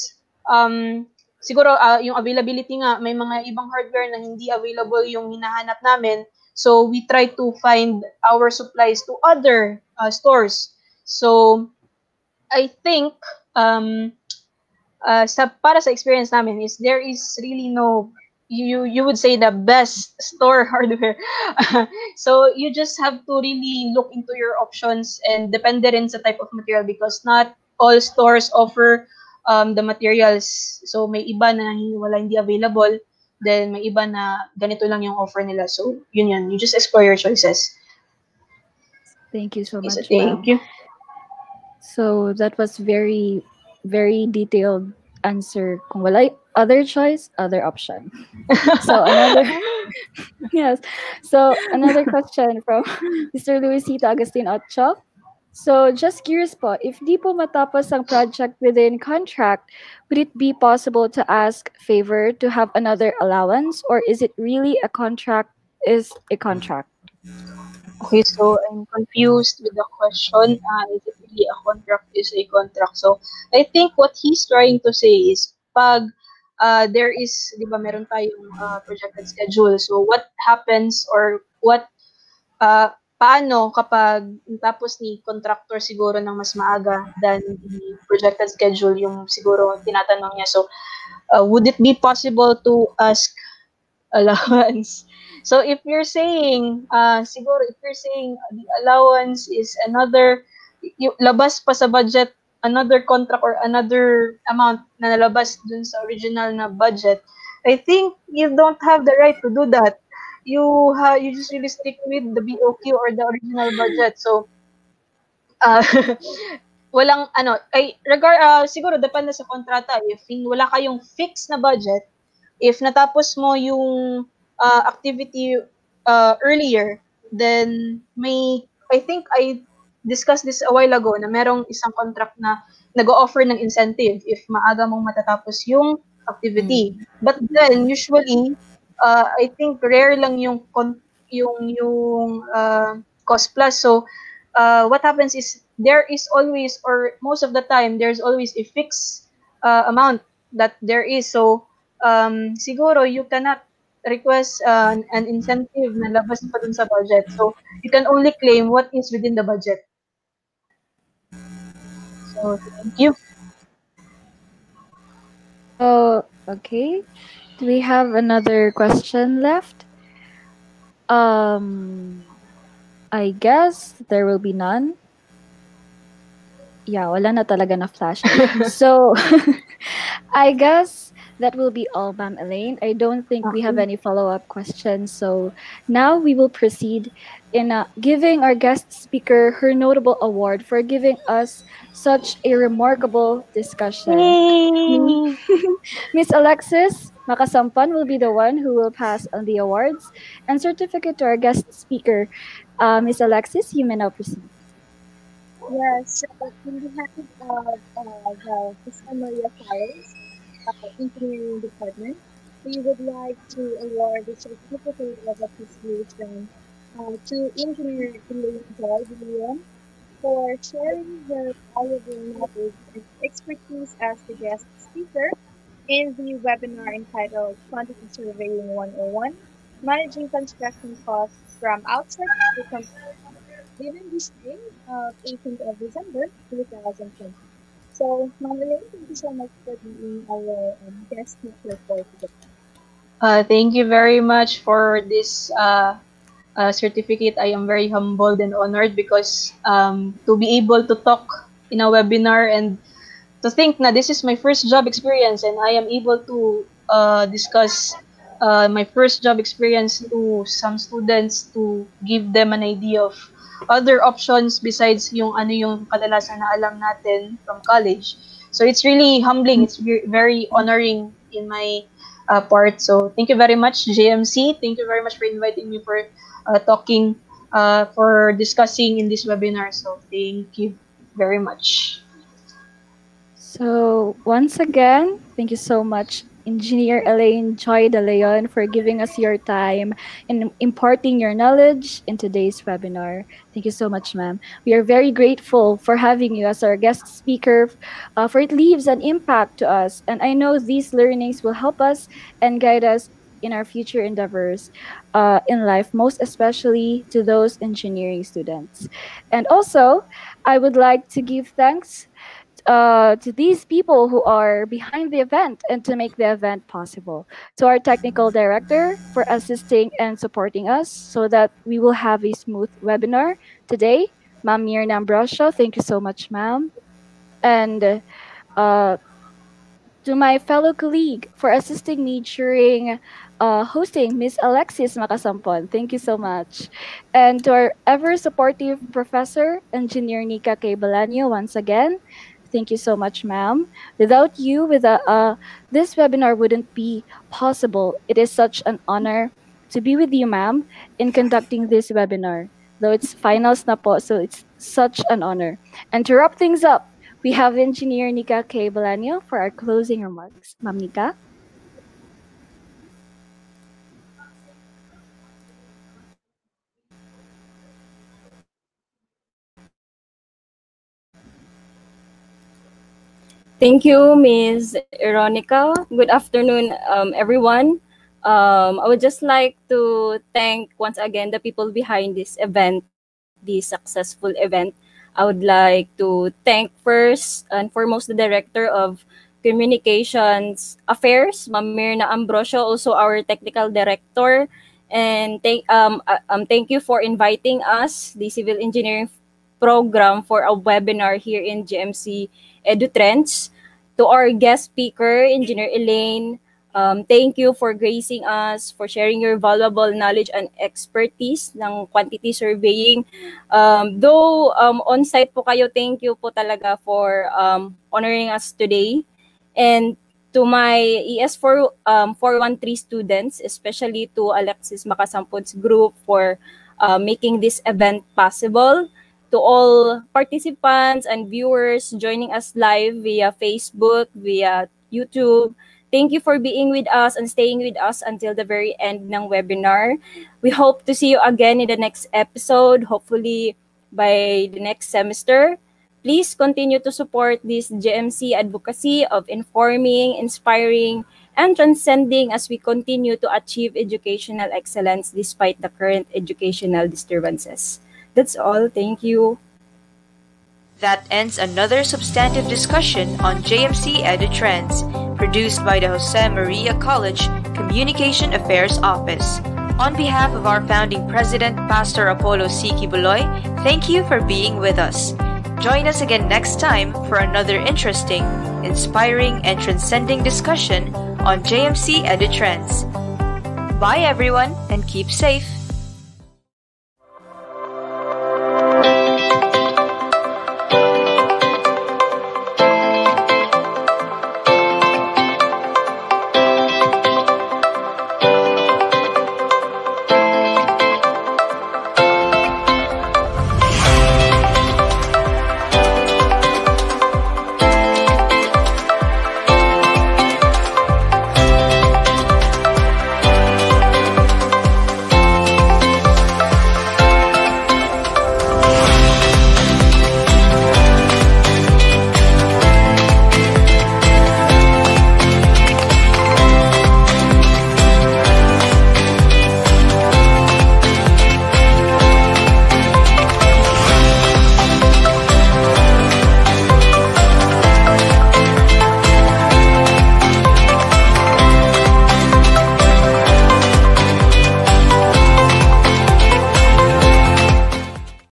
um siguro uh, yung availability nga may mga ibang hardware na hindi available yung hinahanap namin. So we try to find our supplies to other uh, stores. So I think um uh, sa para sa experience namin is there is really no you you would say the best store hardware. so you just have to really look into your options and depende rin sa type of material because not all stores offer um, the materials. So may iba na wala hindi available, then may iba na ganito lang yung offer nila. So yun yan, you just explore your choices. Thank you so much. So, thank you. So that was very very detailed answer. Kung wala other choice, other option. so another yes. So another question from Mr. Luisito Agustin Ocho. So just curious po, if di po matapos ang project within contract, would it be possible to ask favor to have another allowance or is it really a contract is a contract? Okay, so I'm confused with the question. Uh, is it really a contract is a contract? So I think what he's trying to say is pag uh, there is, di ba, meron tayong uh, projected schedule. So what happens or what uh, paano kapag tapos ni contractor siguro ng mas maaga than the projected schedule yung siguro tinatanong niya. So, uh, would it be possible to ask allowance? So, if you're saying, uh, siguro if you're saying the allowance is another, labas pa sa budget, another contract or another amount na nalabas dun sa original na budget, I think you don't have the right to do that you ha you just really stick with the BOQ or the original budget. So uh, walang ano ay regard uh, siguro depende sa kontrata if wala kayong fixed na budget if natapos mo yung uh, activity uh, earlier then may I think I discussed this a while ago na merong isang contract na nag-offer ng incentive if maaga mong matatapos yung activity. Mm. But then usually uh, I think rare lang yung yung yung uh, cost plus. So uh, what happens is there is always or most of the time there's always a fixed uh, amount that there is. So um, siguro you cannot request uh, an incentive na labas pa dun sa budget. So you can only claim what is within the budget. So thank you. Oh, okay. Do we have another question left? Um, I guess there will be none. Yeah, wala na talaga na flash. so, I guess that will be all, Ma'am Elaine. I don't think we have any follow-up questions. So now we will proceed in uh, giving our guest speaker her notable award for giving us such a remarkable discussion. Miss Alexis Makasampan will be the one who will pass on the awards and certificate to our guest speaker. Uh, Miss Alexis, you may now proceed. Yes, so on behalf of uh, the Sister Maria Flowers uh, Engineering Department, we would like to award the certificate of appreciation uh, to Engineer Joy William for sharing her valuable knowledge and expertise as the guest speaker in the webinar entitled Quantity Surveying 101, Managing Construction Costs from Outset to Complete, given this day of 18th of December 2020. So, Mama thank you so much for being our um, guest speaker for today. Uh, thank you very much for this uh, uh, certificate. I am very humbled and honored because um, to be able to talk in a webinar and to think na this is my first job experience and I am able to uh, discuss uh, my first job experience to some students to give them an idea of other options besides yung ano yung kadalasan na alam natin from college. So it's really humbling. It's very honoring in my uh, part. So thank you very much, JMC. Thank you very much for inviting me for uh, talking, uh, for discussing in this webinar. So thank you very much. So once again, thank you so much, Engineer Elaine Joy De Leon, for giving us your time and imparting your knowledge in today's webinar. Thank you so much, ma'am. We are very grateful for having you as our guest speaker, uh, for it leaves an impact to us. And I know these learnings will help us and guide us in our future endeavors uh, in life, most especially to those engineering students. And also, I would like to give thanks uh, to these people who are behind the event and to make the event possible. To our technical director for assisting and supporting us so that we will have a smooth webinar today. Ma'am Mirna Ambrosio, thank you so much, ma'am. And uh, to my fellow colleague for assisting me during uh, hosting Miss Alexis Makasampon. Thank you so much. And to our ever supportive professor, Engineer Nika K. Balanyo, once again, thank you so much, ma'am. Without you, with a, uh, this webinar wouldn't be possible. It is such an honor to be with you, ma'am, in conducting this webinar. Though it's finals na po, so it's such an honor. And to wrap things up, we have Engineer Nika K. Balanyo for our closing remarks. Ma'am Nika? Thank you, Ms. Veronica. Good afternoon, um, everyone. Um, I would just like to thank once again the people behind this event, the successful event. I would like to thank first and foremost the Director of Communications Affairs, Ma'am Mirna Ambrosio, also our Technical Director. And thank, um, uh, um, thank you for inviting us, the Civil Engineering Program, for a webinar here in GMC EduTrends. To our guest speaker, Engineer Elaine, um, thank you for gracing us, for sharing your valuable knowledge and expertise ng quantity surveying. Um, though um, on-site po kayo, thank you po talaga for um, honoring us today. And to my ES4 um, 413 students, especially to Alexis Makasampod's group for uh, making this event possible to all participants and viewers joining us live via Facebook, via YouTube. Thank you for being with us and staying with us until the very end ng webinar. We hope to see you again in the next episode, hopefully by the next semester. Please continue to support this GMC advocacy of informing, inspiring, and transcending as we continue to achieve educational excellence despite the current educational disturbances. That's all. Thank you. That ends another substantive discussion on JMC EduTrends, produced by the Jose Maria College Communication Affairs Office. On behalf of our founding president, Pastor Apollo C. Kibuloy, thank you for being with us. Join us again next time for another interesting, inspiring, and transcending discussion on JMC EduTrends. Bye everyone and keep safe.